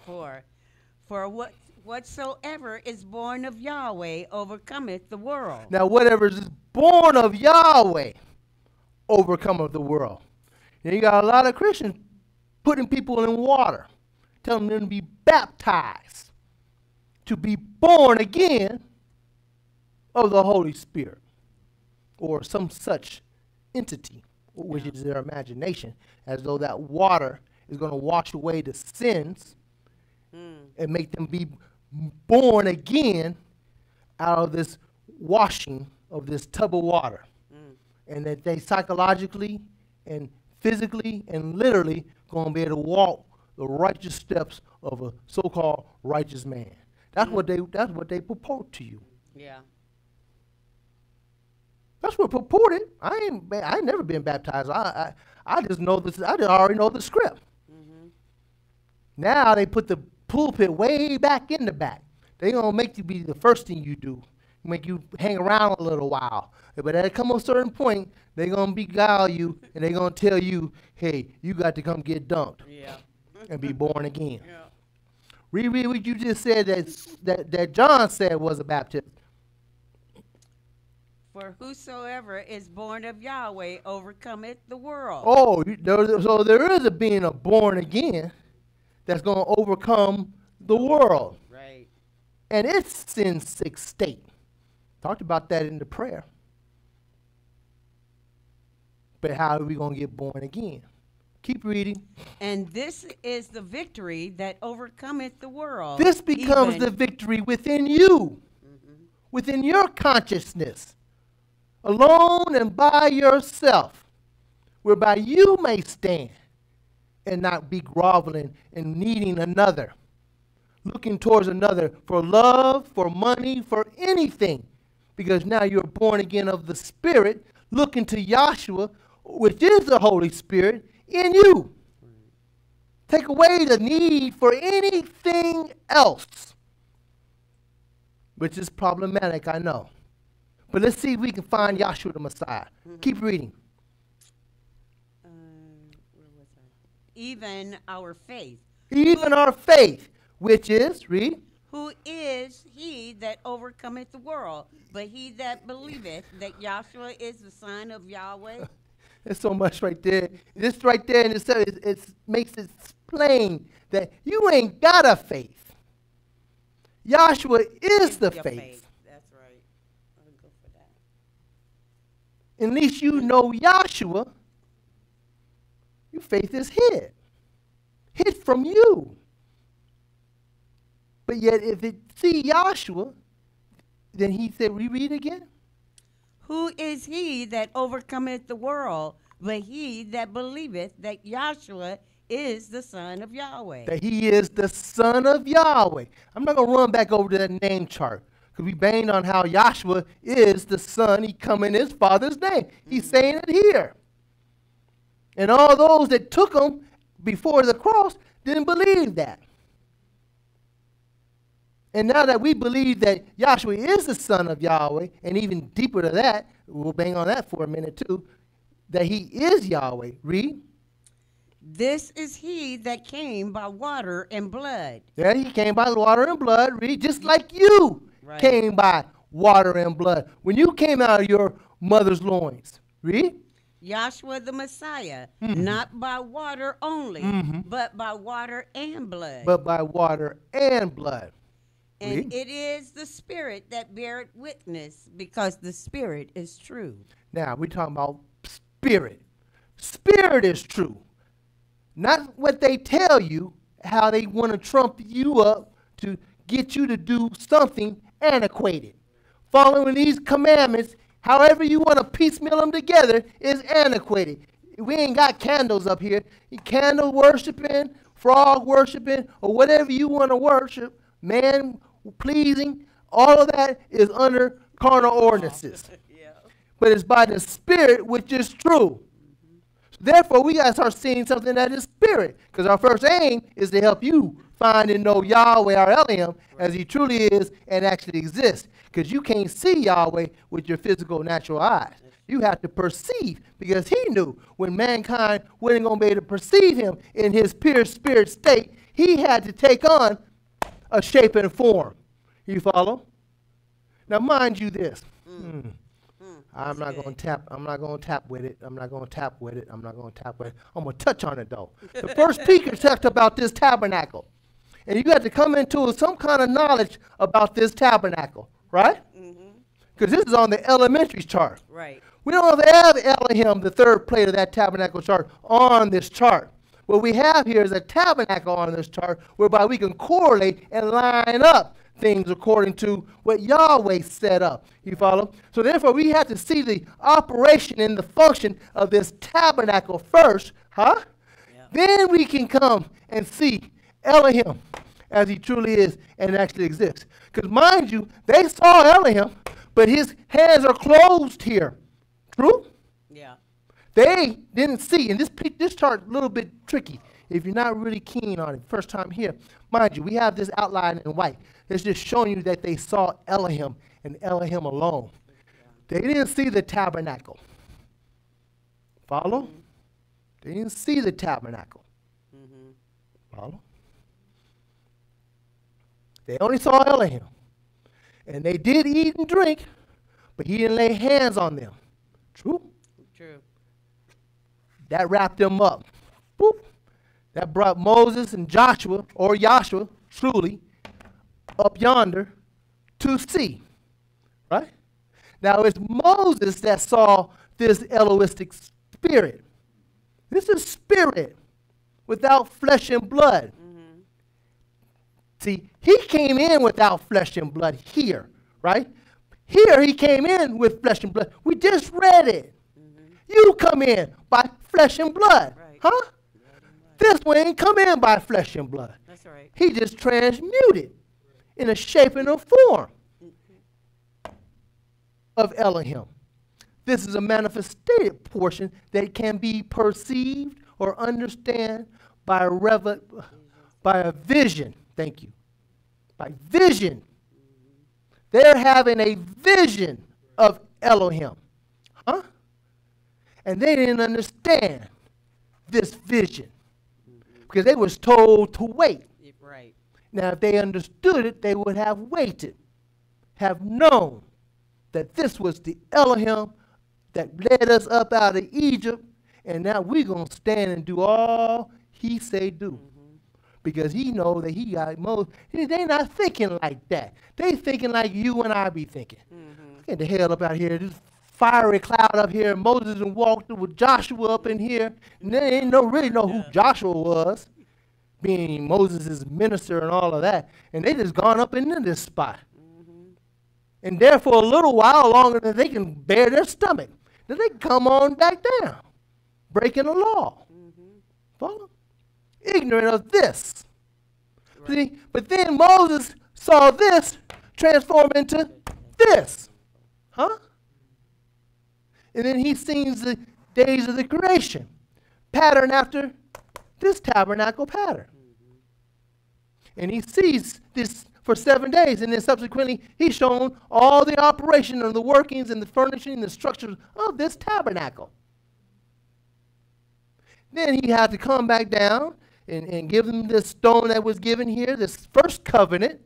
For, for what whatsoever is born of Yahweh overcometh the world. Now, whatever is born of Yahweh overcometh the world. And you got a lot of Christians putting people in water, telling them to be baptized, to be born again of the Holy Spirit, or some such entity, which is their imagination, as though that water is going to wash away the sins hmm. and make them be born again out of this washing of this tub of water. Mm. And that they psychologically and physically and literally going to be able to walk the righteous steps of a so-called righteous man. That's what they that's what they purport to you. Yeah. That's what purported. I ain't I ain't never been baptized. I I, I just know this I just already know the script. Mm-hmm. Now they put the pulpit way back in the back. They gonna make you be the first thing you do, make you hang around a little while. But at come a certain point, they gonna beguile you and they gonna tell you, hey, you got to come get dunked Yeah. and be born again. Yeah. Reread what you just said that, that, that John said was a baptism. For whosoever is born of Yahweh overcometh the world. Oh, so there is a being a born again that's going to overcome the world Right. and its sin sick state. Talked about that in the prayer. But how are we going to get born again? Keep reading. And this is the victory that overcometh the world. This becomes even- the victory within you, mm-hmm. within your consciousness, alone and by yourself, whereby you may stand and not be groveling and needing another, looking towards another for love, for money, for anything, because now you're born again of the Spirit, looking to Yahshua, which is the Holy Spirit, in you. Take away the need for anything else, which is problematic, I know. But let's see if we can find Yahshua the Messiah. Keep reading. Uh, where was I? Even our faith. Even our faith, which is, read, Who is he that overcometh the world? But he that believeth that Yahshua is the Son of Yahweh. [laughs] There's so much right there. This right there in itself, it, it makes it plain that you ain't got a faith. Yahshua is the Your faith. That's right. I'll go for that. At least you know Yahshua. Your faith is hid. Hid from you. But yet, if it see Yahshua, then he said, "We read again. Who is he that overcometh the world? But he that believeth that Yahshua is the Son of Yahweh. that he is the son of Yahweh. I'm not gonna run back over to that name chart because we banged on how Yahshua is the son. He come in his father's name. He's saying it here. And all those that took him before the cross didn't believe that. And now that we believe that Yahshua is the son of Yahweh, and even deeper to that, we'll bang on that for a minute too, that he is Yahweh. Read. This is he that came by water and blood. Yeah, he came by water and blood, read, just like you Right. came by water and blood. When you came out of your mother's loins, read. Yahshua the Messiah, Mm-hmm. not by water only, but by water and blood. But by water and blood. and it is the Spirit that beareth witness, because the Spirit is true. Now, we're talking about spirit. Spirit is true. Not what they tell you, how they want to trump you up to get you to do something antiquated. Following these commandments, however you want to piecemeal them together, is antiquated. We ain't got candles up here. Candle worshiping, frog worshiping, or whatever you want to worship, man pleasing, all of that is under carnal ordinances [laughs] but it's by the Spirit which is true. Mm-hmm. Therefore, we got to start seeing something that is spirit, because our first aim is to help you find and know Yahweh, our Elohim, as He truly is and actually exists. Because you can't see Yahweh with your physical, natural eyes. You have to perceive, because He knew when mankind wasn't going to be able to perceive Him in His pure spirit state, He had to take on a shape and form. You follow? Now, mind you, this. Hmm. I'm not gonna tap. I'm not gonna tap with it. I'm not gonna tap with it. I'm not gonna tap with it. I'm gonna touch on it though. The first speaker talked about this tabernacle, and you got to come into some kind of knowledge about this tabernacle, right? Mm-hmm. Because this is on the elementary chart. Right. We don't have Elohim, the third plate of that tabernacle chart, on this chart. What we have here is a tabernacle on this chart whereby we can correlate and line up things according to what Yahweh set up. You follow? So therefore, we have to see the operation and the function of this tabernacle first, huh? Then we can come and see Elohim as he truly is and actually exists. Because mind you, they saw Elohim, but his hands are closed here. True? Yeah. They didn't see, and this this chart a little bit tricky. if you're not really keen on it, first time here, mind you, we have this outline in white. It's just showing you that they saw Elohim and Elohim alone. They didn't see the tabernacle. Follow? Mm-hmm. They didn't see the tabernacle. Mm-hmm. Follow? They only saw Elohim. And they did eat and drink, but he didn't lay hands on them. True? True. That wrapped them up. Boop. That brought Moses and Joshua, or Joshua, truly, up yonder to see. Right? Now it's Moses that saw this Elohistic spirit. This is spirit without flesh and blood. See, he came in without flesh and blood here, right? Here he came in with flesh and blood. We just read it. You come in by flesh and blood. Right. Huh? This one ain't come in by flesh and blood. That's right. He just transmuted in a shape and a form of Elohim. This is a manifested portion that can be perceived or understand by a rev- by a vision. Thank you. By vision. They're having a vision of Elohim. Huh? And they didn't understand this vision because they was told to wait. Right. Now, if they understood it, they would have waited, have known that this was the Elohim that led us up out of Egypt, and now we're going to stand and do all he say do. Mm-hmm. Because he know that he got Moses. They not thinking like that. They thinking like you and I be thinking. Mm-hmm. Get the hell up out here. This fiery cloud up here. Moses and walked with Joshua up in here. And they ain't no really know who Joshua was being Moses' minister and all of that. And they just gone up into this spot. Mm-hmm. And there for a little while longer than they can bear their stomach. Then they come on back down, breaking the law. Mm-hmm. Follow? Ignorant of this. See, but then Moses saw this transform into this. Huh? And then he sees the days of the creation, pattern after this tabernacle pattern. And he sees this for seven days, and then subsequently he's shown all the operation and the workings and the furnishing and the structures of this tabernacle. Then he had to come back down and, and give them this stone that was given here, this first covenant.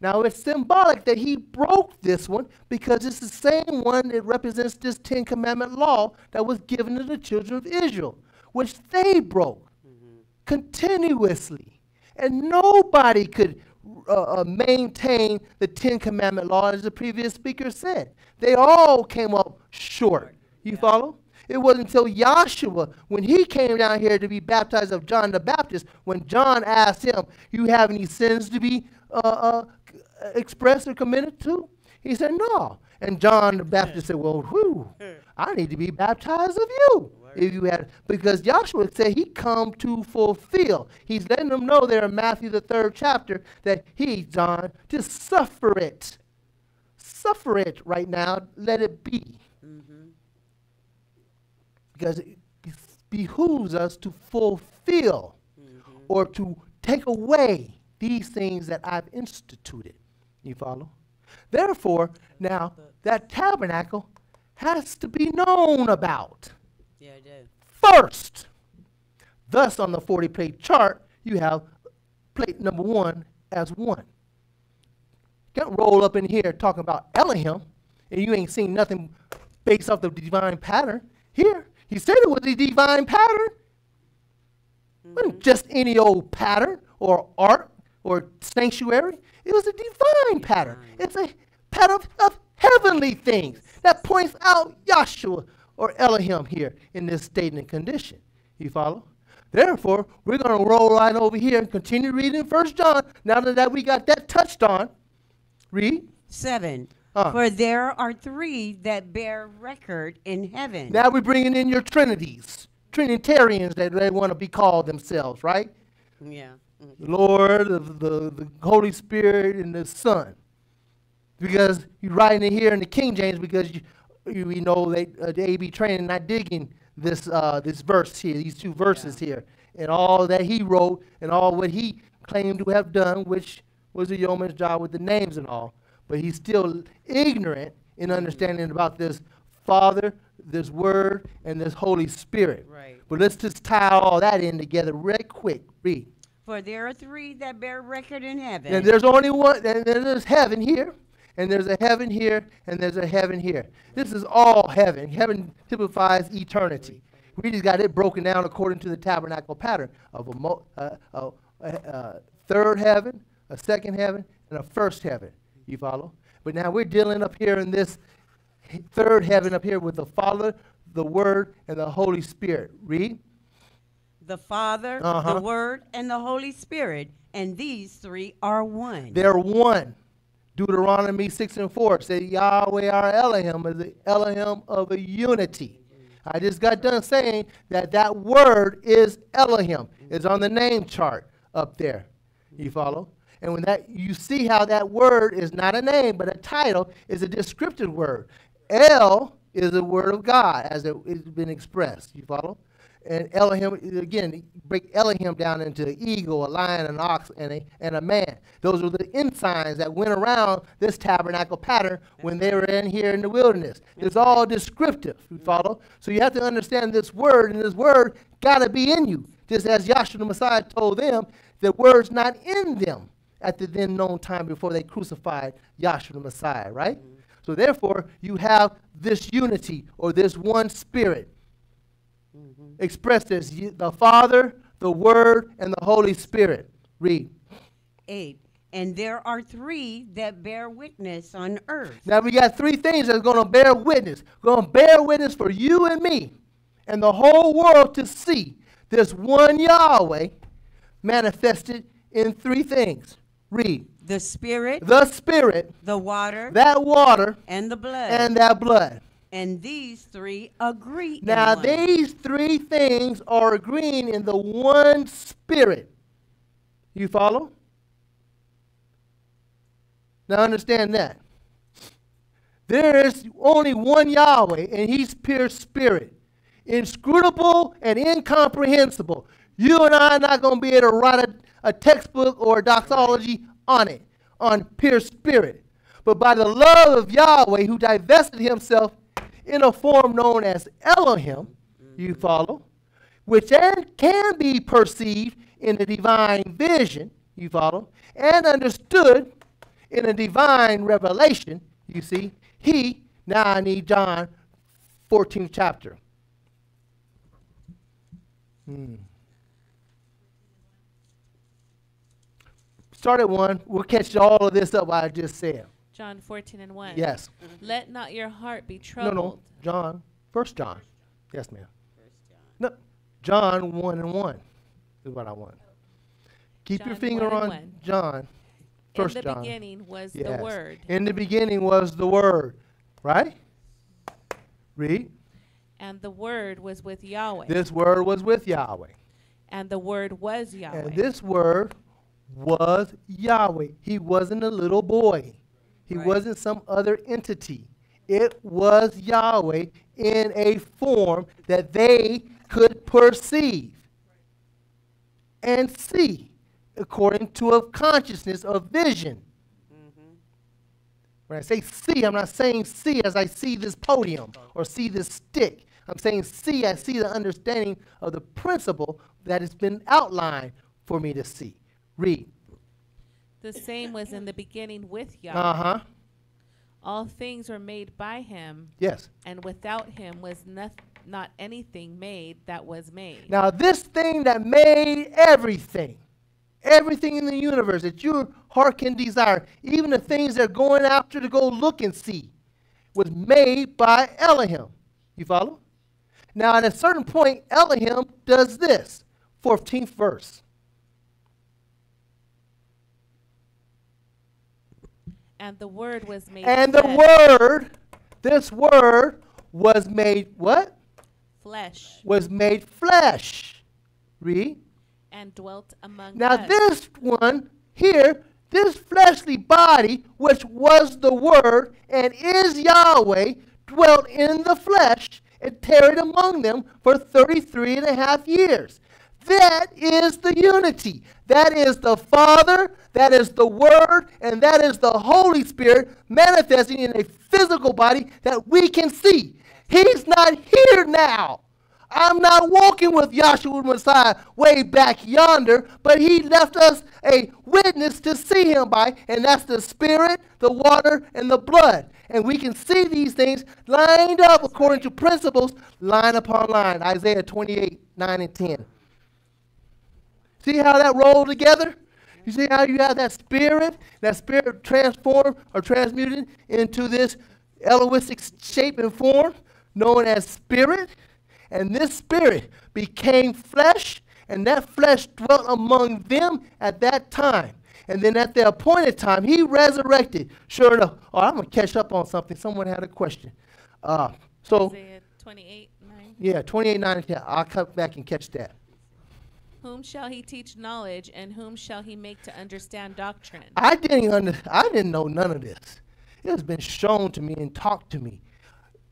Now it's symbolic that he broke this one because it's the same one that represents this Ten Commandment law that was given to the children of Israel, which they broke continuously. And nobody could uh, uh, maintain the Ten Commandment law, as the previous speaker said. They all came up short. You follow? It wasn't until Yahshua, when he came down here to be baptized of John the Baptist, when John asked him, You have any sins to be uh, uh, expressed or committed to? He said, No. And John the Baptist said, Well, whew, I need to be baptized of you. If you had, because Yahshua said he come to fulfill. He's letting them know there in Matthew the third chapter that he, John, to suffer it. Suffer it right now. Let it be. Because it behooves us to fulfill mm-hmm. or to take away these things that I've instituted. You follow? Therefore, now that tabernacle has to be known about Yeah, I do. first. Thus, on the 40 plate chart, you have plate number one as one. Can't roll up in here talking about Elohim and you ain't seen nothing based off the divine pattern. Here, he said it was a divine pattern. wasn't mm-hmm. just any old pattern or art or sanctuary. It was a divine pattern. It's a pattern of, of heavenly things that points out Yahshua or Elohim here in this state and condition. You follow? Therefore, we're going to roll right over here and continue reading First John. Now that we got that touched on, read. Seven. Uh. For there are three that bear record in heaven. Now we're bringing in your Trinities, Trinitarians that they want to be called themselves, right? yeah. Mm. the Lord, of the, the Holy Spirit, and the Son. Because you're writing it here in the King James because you, you, we know they, uh, the AB training not digging this, uh, this verse here, these two verses here. and all that he wrote and all what he claimed to have done, which was a yeoman's job with the names and all. But he's still ignorant in understanding about this Father, this Word, and this Holy Spirit. Right. But let's just tie all that in together real quick. Read. For there are three that bear record in heaven. And there's only one, and there's heaven here, and there's a heaven here, and there's a heaven here. This is all heaven. Heaven typifies eternity. We just got it broken down according to the tabernacle pattern of a, mo- uh, a, a, a third heaven, a second heaven, and a first heaven. You follow? But now we're dealing up here in this third heaven up here with the Father, the Word, and the Holy Spirit. Read. the Father, Uh-huh. the Word, and the Holy Spirit, and these three are one. They're one. Deuteronomy 6 and 4 say Yahweh our Elohim is the Elohim of a unity. I just got done saying that that word is Elohim. It's on the name chart up there. You follow? And when that you see how that word is not a name but a title is a descriptive word. El is the word of God as it- it's been expressed. You follow? And Elohim, again, break Elohim down into an eagle, a lion, an ox, and a, and a man. Those were the ensigns that went around this tabernacle pattern when they were in here in the wilderness. It's all descriptive, you follow? So you have to understand this word, and this word got to be in you. Just as Yahshua the Messiah told them, the word's not in them at the then known time before they crucified Yahshua the Messiah, right? So therefore, you have this unity or this one spirit mm-hmm. expressed as the Father, the Word, and the Holy Spirit. Read. 8. And there are three that bear witness on earth Now we got three things that's going to bear witness. Going to bear witness for you and me and the whole world to see this one Yahweh manifested in three things. Read. the Spirit, The Spirit, the water, that water, and the blood. and that blood. and these three agree. Now these three things are agreeing in the one Spirit. You follow? Now understand that. There is only one Yahweh, and He's pure spirit, inscrutable and incomprehensible. You and I are not going to be able to write a, a textbook or a doxology on it, on pure spirit. But by the love of Yahweh, who divested Himself in a form known as Elohim, you follow, which can be perceived in the divine vision, you follow, and understood in a divine revelation, you see, he, now I need John 14th chapter. Hmm. Start at one. We'll catch all of this up what I just said. John 14 and 1. Yes. Let not your heart be troubled. no. no. John. First John. Yes, ma'am. No. John 1 and 1 is what I want. Keep your finger on 1. John. First In the John. beginning was Yes. the Word, In the beginning was the Word. Right? Read. and the Word was with Yahweh, This Word was with Yahweh. and the Word was Yahweh. And this Word was Yahweh. He wasn't a little boy, he Right. wasn't some other entity. It was Yahweh in a form that they could perceive and see according to a consciousness of vision. Mm-hmm. When I say see, I'm not saying see as I see this podium or see this stick. I'm saying see, I see the understanding of the principle that has been outlined for me to see. Read. the same was in the beginning with Yahweh. Uh huh. All things were made by him, Yes. and without him was noth- not anything made that was made. Now, this thing that made everything, everything in the universe that your heart can desire, even the things they're going after to go look and see, was made by Elohim. You follow? Now, at a certain point, Elohim does this. 14th verse. And the Word was made And the word, this word was made what? flesh Was made flesh. Read. and dwelt among Now, us. this one here, this fleshly body, which was the Word and is Yahweh, dwelt in the flesh and tarried among them for 33 and a half years. That is the unity. That is the Father, that is the Word, and that is the Holy Spirit manifesting in a physical body that we can see. He's not here now. I'm not walking with Yahshua Messiah way back yonder, but he left us a witness to see him by, and that's the Spirit, the water, and the blood. And we can see these things lined up according to principles, line upon line. Isaiah 28, 9 and 10. See how that rolled together? You see how you have that spirit, that spirit transformed or transmuted into this Elohistic shape and form known as spirit? And this spirit became flesh, and that flesh dwelt among them at that time. And then at the appointed time, he resurrected. Sure enough. Oh, I'm going to catch up on something. Someone had a question. Uh, so, Isaiah 28, 9. yeah, 28, 9, and 10. I'll come back and catch that. Whom shall he teach knowledge, and whom shall he make to understand doctrine? I didn't under, I didn't know none of this. It has been shown to me and taught to me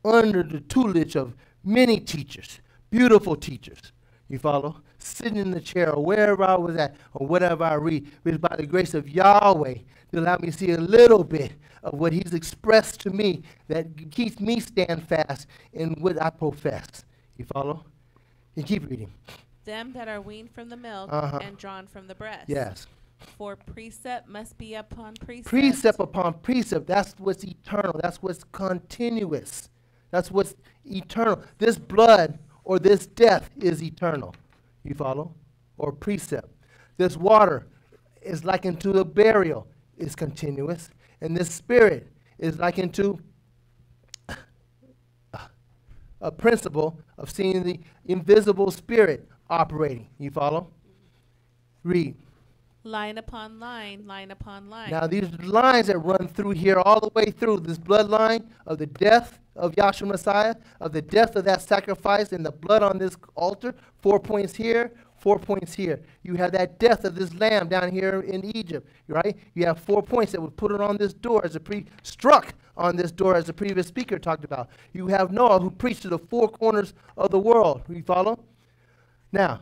under the tutelage of many teachers, beautiful teachers. You follow? Sitting in the chair or wherever I was at or whatever I read, it was by the grace of Yahweh to allow me to see a little bit of what He's expressed to me that keeps me stand fast in what I profess. You follow? You keep reading. Them that are weaned from the milk Uh-huh. and drawn from the breast. Yes. For precept must be upon precept. precept upon precept. That's what's eternal. That's what's continuous. That's what's eternal. This blood or this death is eternal. You follow? Or precept. This water is likened to a burial, is continuous. And this spirit is likened to a principle of seeing the invisible spirit operating. You follow? Read. Line upon line, line upon line. Now, these lines that run through here, all the way through this bloodline of the death of Yahshua Messiah, of the death of that sacrifice and the blood on this altar, four points here, four points here. You have that death of this lamb down here in Egypt, right? You have four points that would put it on this door as a pre struck on this door as the previous speaker talked about. You have Noah who preached to the four corners of the world. You follow? Now,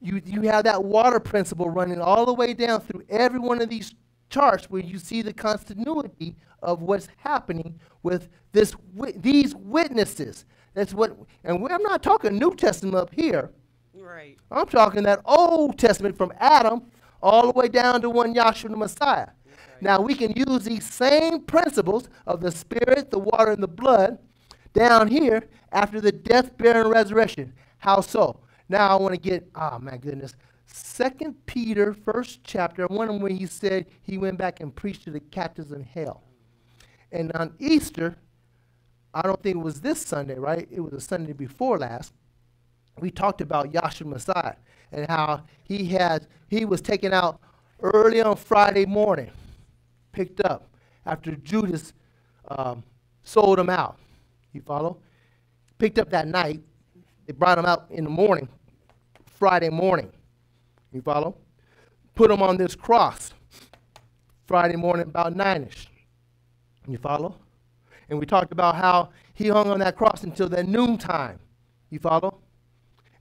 you, you have that water principle running all the way down through every one of these charts where you see the continuity of what's happening with this these witnesses. That's what, and I'm not talking New Testament up here. Right. I'm talking that Old Testament from Adam all the way down to one Yahshua the Messiah. Now we can use these same principles of the Spirit, the water, and the blood down here after the death, burial, and resurrection. How so? Now I want to get, oh my goodness, Second Peter, first chapter. Wonder when he said he went back and preached to the captives in hell. And on Easter, I don't think it was this Sunday, right? It was the Sunday before last we talked about Yahshua Messiah and how he had he was taken out early on Friday morning, picked up after Judas um, sold him out. You follow? Picked up that night. They brought him out in the morning, Friday morning. You follow? Put him on this cross Friday morning about nine-ish. You follow? And we talked about how he hung on that cross until the noontime. You follow?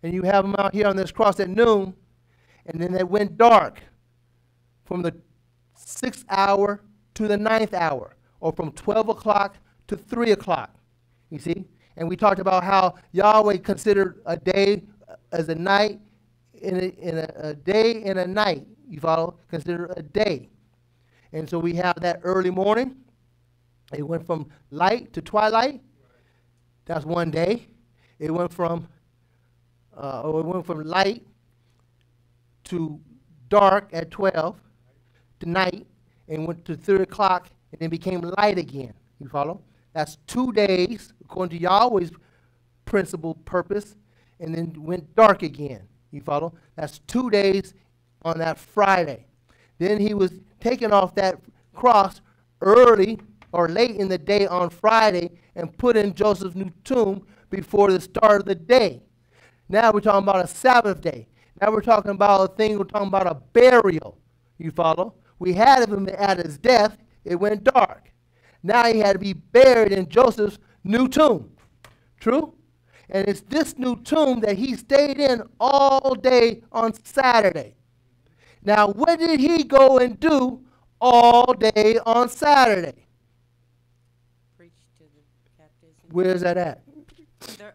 and you have them out here on this cross at noon, and then it went dark from the sixth hour to the ninth hour, or from 12 o'clock to 3 o'clock. You see? And we talked about how Yahweh considered a day as a night, in a, in a, a day and a night. You follow? Consider a day. And so we have that early morning. It went from light to twilight. That's one day. It went from uh, it went from light to dark at 12 to night and went to 3 o'clock and then became light again. You follow? That's two days, according to Yahweh's principle purpose, and then went dark again. You follow? That's two days on that Friday. Then he was taken off that cross early or late in the day on Friday and put in Joseph's new tomb before the start of the day. Now we're talking about a Sabbath day. Now we're talking about a thing, we're talking about a burial. You follow? We had him at his death, it went dark. Now he had to be buried in Joseph's new tomb. True? And it's this new tomb that he stayed in all day on Saturday. Now, what did he go and do all day on Saturday? Preach to the captives. Where's that at?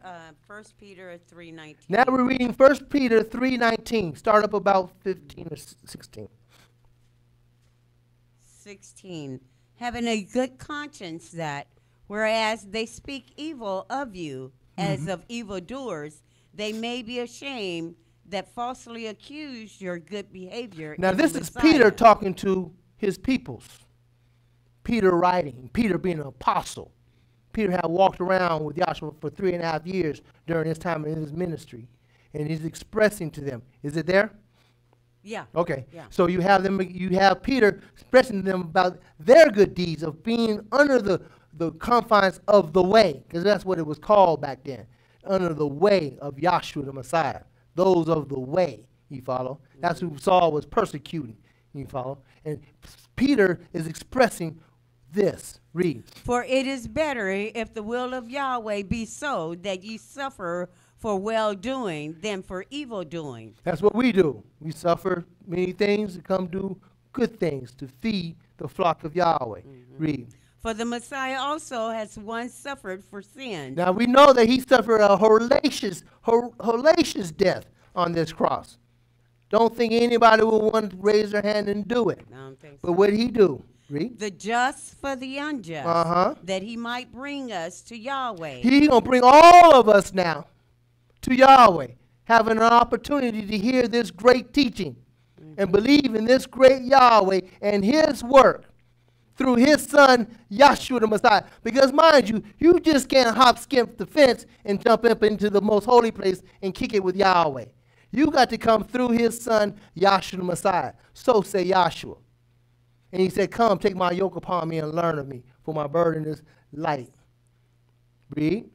Uh, First Peter three nineteen. Now we're reading 1 Peter 3:19. Start up about 15 or 16. 16. Having a good conscience that, whereas they speak evil of you as Mm-hmm. of evildoers, they may be ashamed that falsely accuse your good behavior. Now this is Peter talking to his peoples. Peter writing, Peter being an apostle. Peter had walked around with Yahshua for three and a half years during his time in his ministry. And he's expressing to them. Is it there? Yeah. Okay. Yeah. So you have them you have Peter expressing to them about their good deeds of being under the, the confines of the way, because that's what it was called back then. Under the way of Yahshua the Messiah. Those of the way, you follow? That's who Saul was persecuting. You follow? And Peter is expressing this. Read. For it is better if the will of Yahweh be so that ye suffer for well doing than for evil doing. That's what we do. We suffer many things to come do good things to feed the flock of Yahweh. Read. For the Messiah also has once suffered for sin. Now we know that he suffered a hellacious, hellacious death on this cross. Don't think anybody will want to raise their hand and do it. I don't think But what did he do? Read. The just for the unjust, Uh-huh. that he might bring us to Yahweh. He gonna bring all of us now to Yahweh, having an opportunity to hear this great teaching and believe in this great Yahweh and His work through His Son Yahshua the Messiah. Because mind you, you just can't hop, skip the fence and jump up into the most holy place and kick it with Yahweh. You got to come through His Son Yahshua the Messiah. So say Yahshua. And He said, "Come, take my yoke upon me and learn of me, for my burden is light." Read.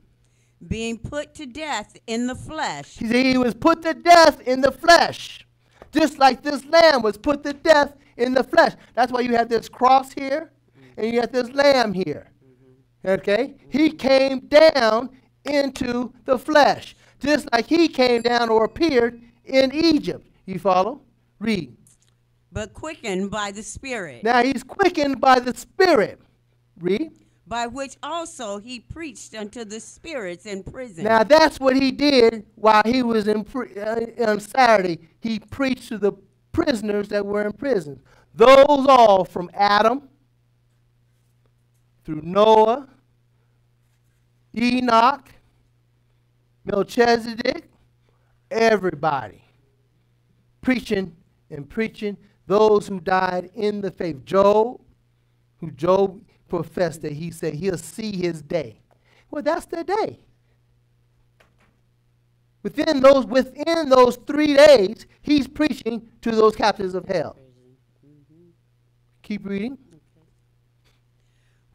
Being put to death in the flesh, He was put to death in the flesh. Just like this lamb was put to death in the flesh. That's why you have this cross here and you have this lamb here. Okay? He came down into the flesh. Just like he came down or appeared in Egypt. You follow? Read. but quickened by the Spirit, Now he's quickened by the Spirit. Read. By which also he preached unto the spirits in prison. Now that's what he did while he was in uh, on Saturday. He preached to the prisoners that were in prison. Those all from Adam through Noah, Enoch, Melchizedek, everybody preaching and preaching. Those who died in the faith. Job, who Job professed that he said he'll see his day. Well, that's the day. Within those within those three days, he's preaching to those captives of hell. Keep reading.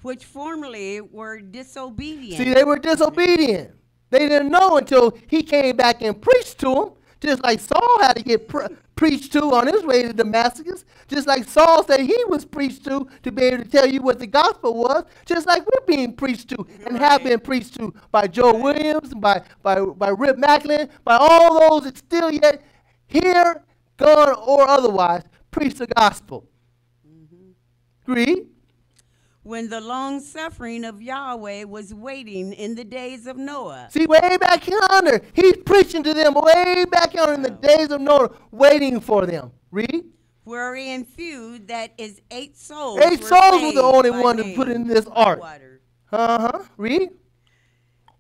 which formerly were disobedient. See, they were disobedient. They didn't know until he came back and preached to them, just like Saul had to get pre- preached to on his way to Damascus. Just like Saul said he was preached to to be able to tell you what the gospel was. Just like we're being preached to and have been preached to by Joe Williams, by by by Rip Macklin, by all those that still yet hear, gone or otherwise preach the gospel. Mm-hmm. Agree? When the long suffering of Yahweh was waiting in the days of Noah. See, way back yonder, he's preaching to them way back yonder in the days of Noah, waiting for them. Read. Wherein few that is eight souls. Eight souls were the only one to put in this ark. Uh huh. Read.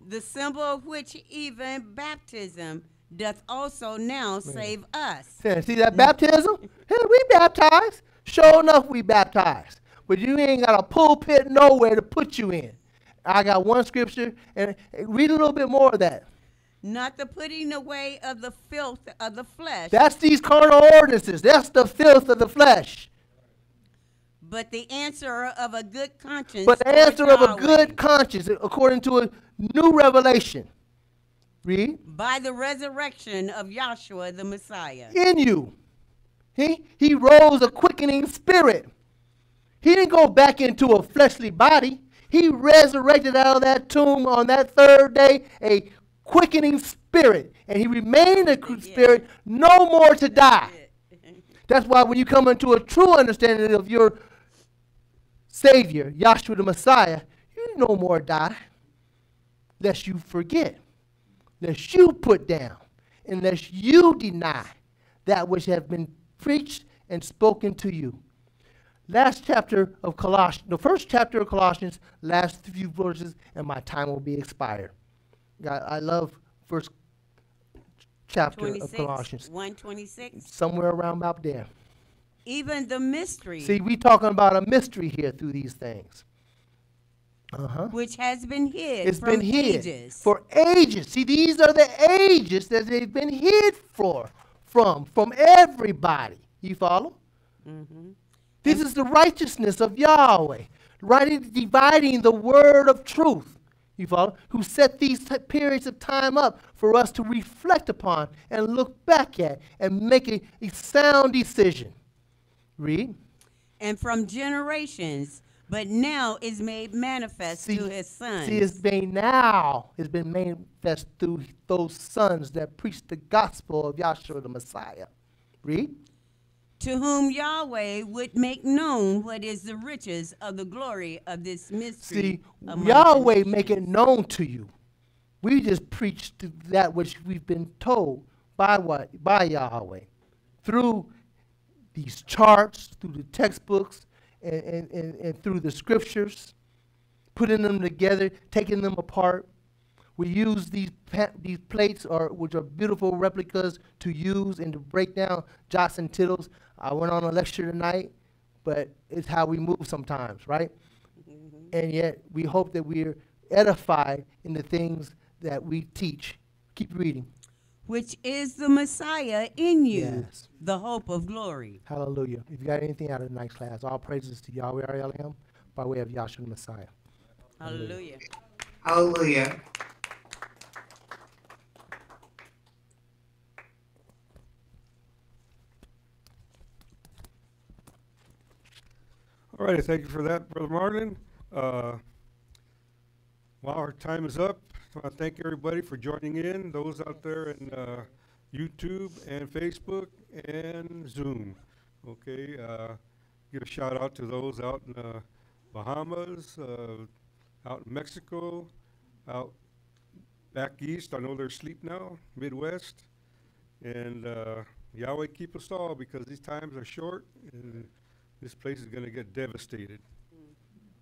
The symbol of which even baptism doth also now save us. See see that baptism? Hey, we baptized. Sure enough, we baptized. But you ain't got a pulpit nowhere to put you in. I got one scripture, and read a little bit more of that. Not the putting away of the filth of the flesh, That's these carnal ordinances. That's the filth of the flesh. but the answer of a good conscience. But the answer of a good conscience, according to a new revelation. Read. By the resurrection of Yahshua the Messiah. in you. He, he rose a quickening spirit. He didn't go back into a fleshly body. He resurrected out of that tomb on that third day, a quickening spirit, and he remained a spirit, no more to die. That's why when you come into a true understanding of your Savior, Yahshua the Messiah, you no more die, lest you forget, lest you put down, unless you deny that which has been preached and spoken to you. Last chapter of Colossians, the first chapter of Colossians, last few verses, and my time will be expired. God, I love first chapter of Colossians, one twenty-six, somewhere around about there. even the mystery See, we talking about a mystery here through these things. Uh huh. which has been hid It's been hid ages. for ages. See, these are the ages that they've been hid for, from, from everybody. You follow? Mm-hmm. This is the righteousness of Yahweh, right? Dividing the word of truth. You follow? Who set these periods of time up for us to reflect upon and look back at and make a, a sound decision. Read. and from generations, but now is made manifest See, to his son. see, it's been now. It's been manifest through those sons that preach the gospel of Yahshua the Messiah. Read. To whom Yahweh would make known what is the riches of the glory of this mystery. See, Yahweh make it known to you. We just preach that which we've been told by what by Yahweh through these charts, through the textbooks, and, and, and, and through the scriptures, putting them together, taking them apart. We use these these plates, or which are beautiful replicas, to use and to break down jots and tittles. I went on a lecture tonight, but it's how we move sometimes, right? Mm-hmm. and yet we hope that we're edified in the things that we teach. Keep reading. which is the Messiah in you, Yes. the hope of glory. Hallelujah. If you got anything out of tonight's class, all praises to Yahweh our Elohim by way of Yahshua the Messiah. Hallelujah. Hallelujah. All righty, thank you for that, Brother Marlin. Uh, Well, our time is up. I want to thank everybody for joining in, those out there in uh, YouTube and Facebook and Zoom. Okay, uh, give a shout out to those out in the Bahamas, uh, out in Mexico, out back east. I know they're asleep now, Midwest. And uh, Yahweh keep us all because these times are short this place is gonna get devastated.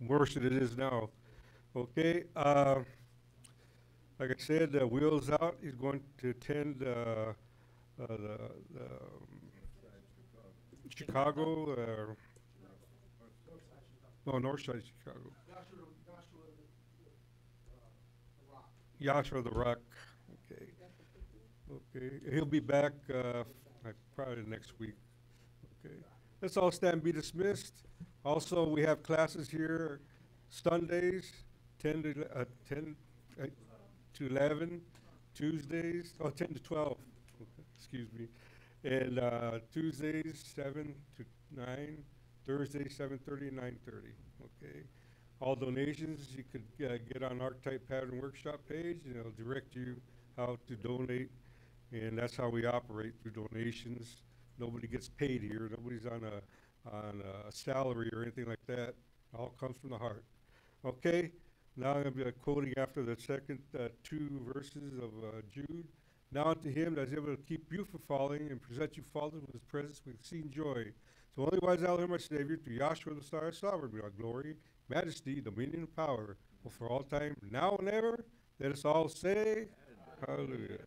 Worse than it is now. Okay, uh, like I said, uh, Wheels Out is going to attend, uh, uh, the, the um, Chicago, uh, no, North Side Chicago. Yahshua the Rock, okay. Okay, he'll be back, uh, probably next week. Let's all stand and be dismissed. Also, we have classes here Sundays, ten to, uh, ten, uh, to eleven, Tuesdays, oh, 10 to twelve, excuse me. And, uh, Tuesdays, seven to nine, Thursdays, seven thirty and nine thirty, okay? All donations, you could, uh, get on Archetype Pattern Workshop page, and it'll direct you how to donate. And that's how we operate, through donations. Nobody gets paid here, nobody's on a, on a salary or anything like that. It All comes from the heart. Okay, now I'm gonna be uh, quoting after the second, uh, two verses of, uh, Jude. Now unto him that is able to keep you from falling and present you faultless with his presence with exceeding joy. So only wise Elohim, my Savior, to Yahshua the Star of Sovereign, be our glory, majesty, dominion, and power, for all time, now and ever. Let us all say, Hallelujah.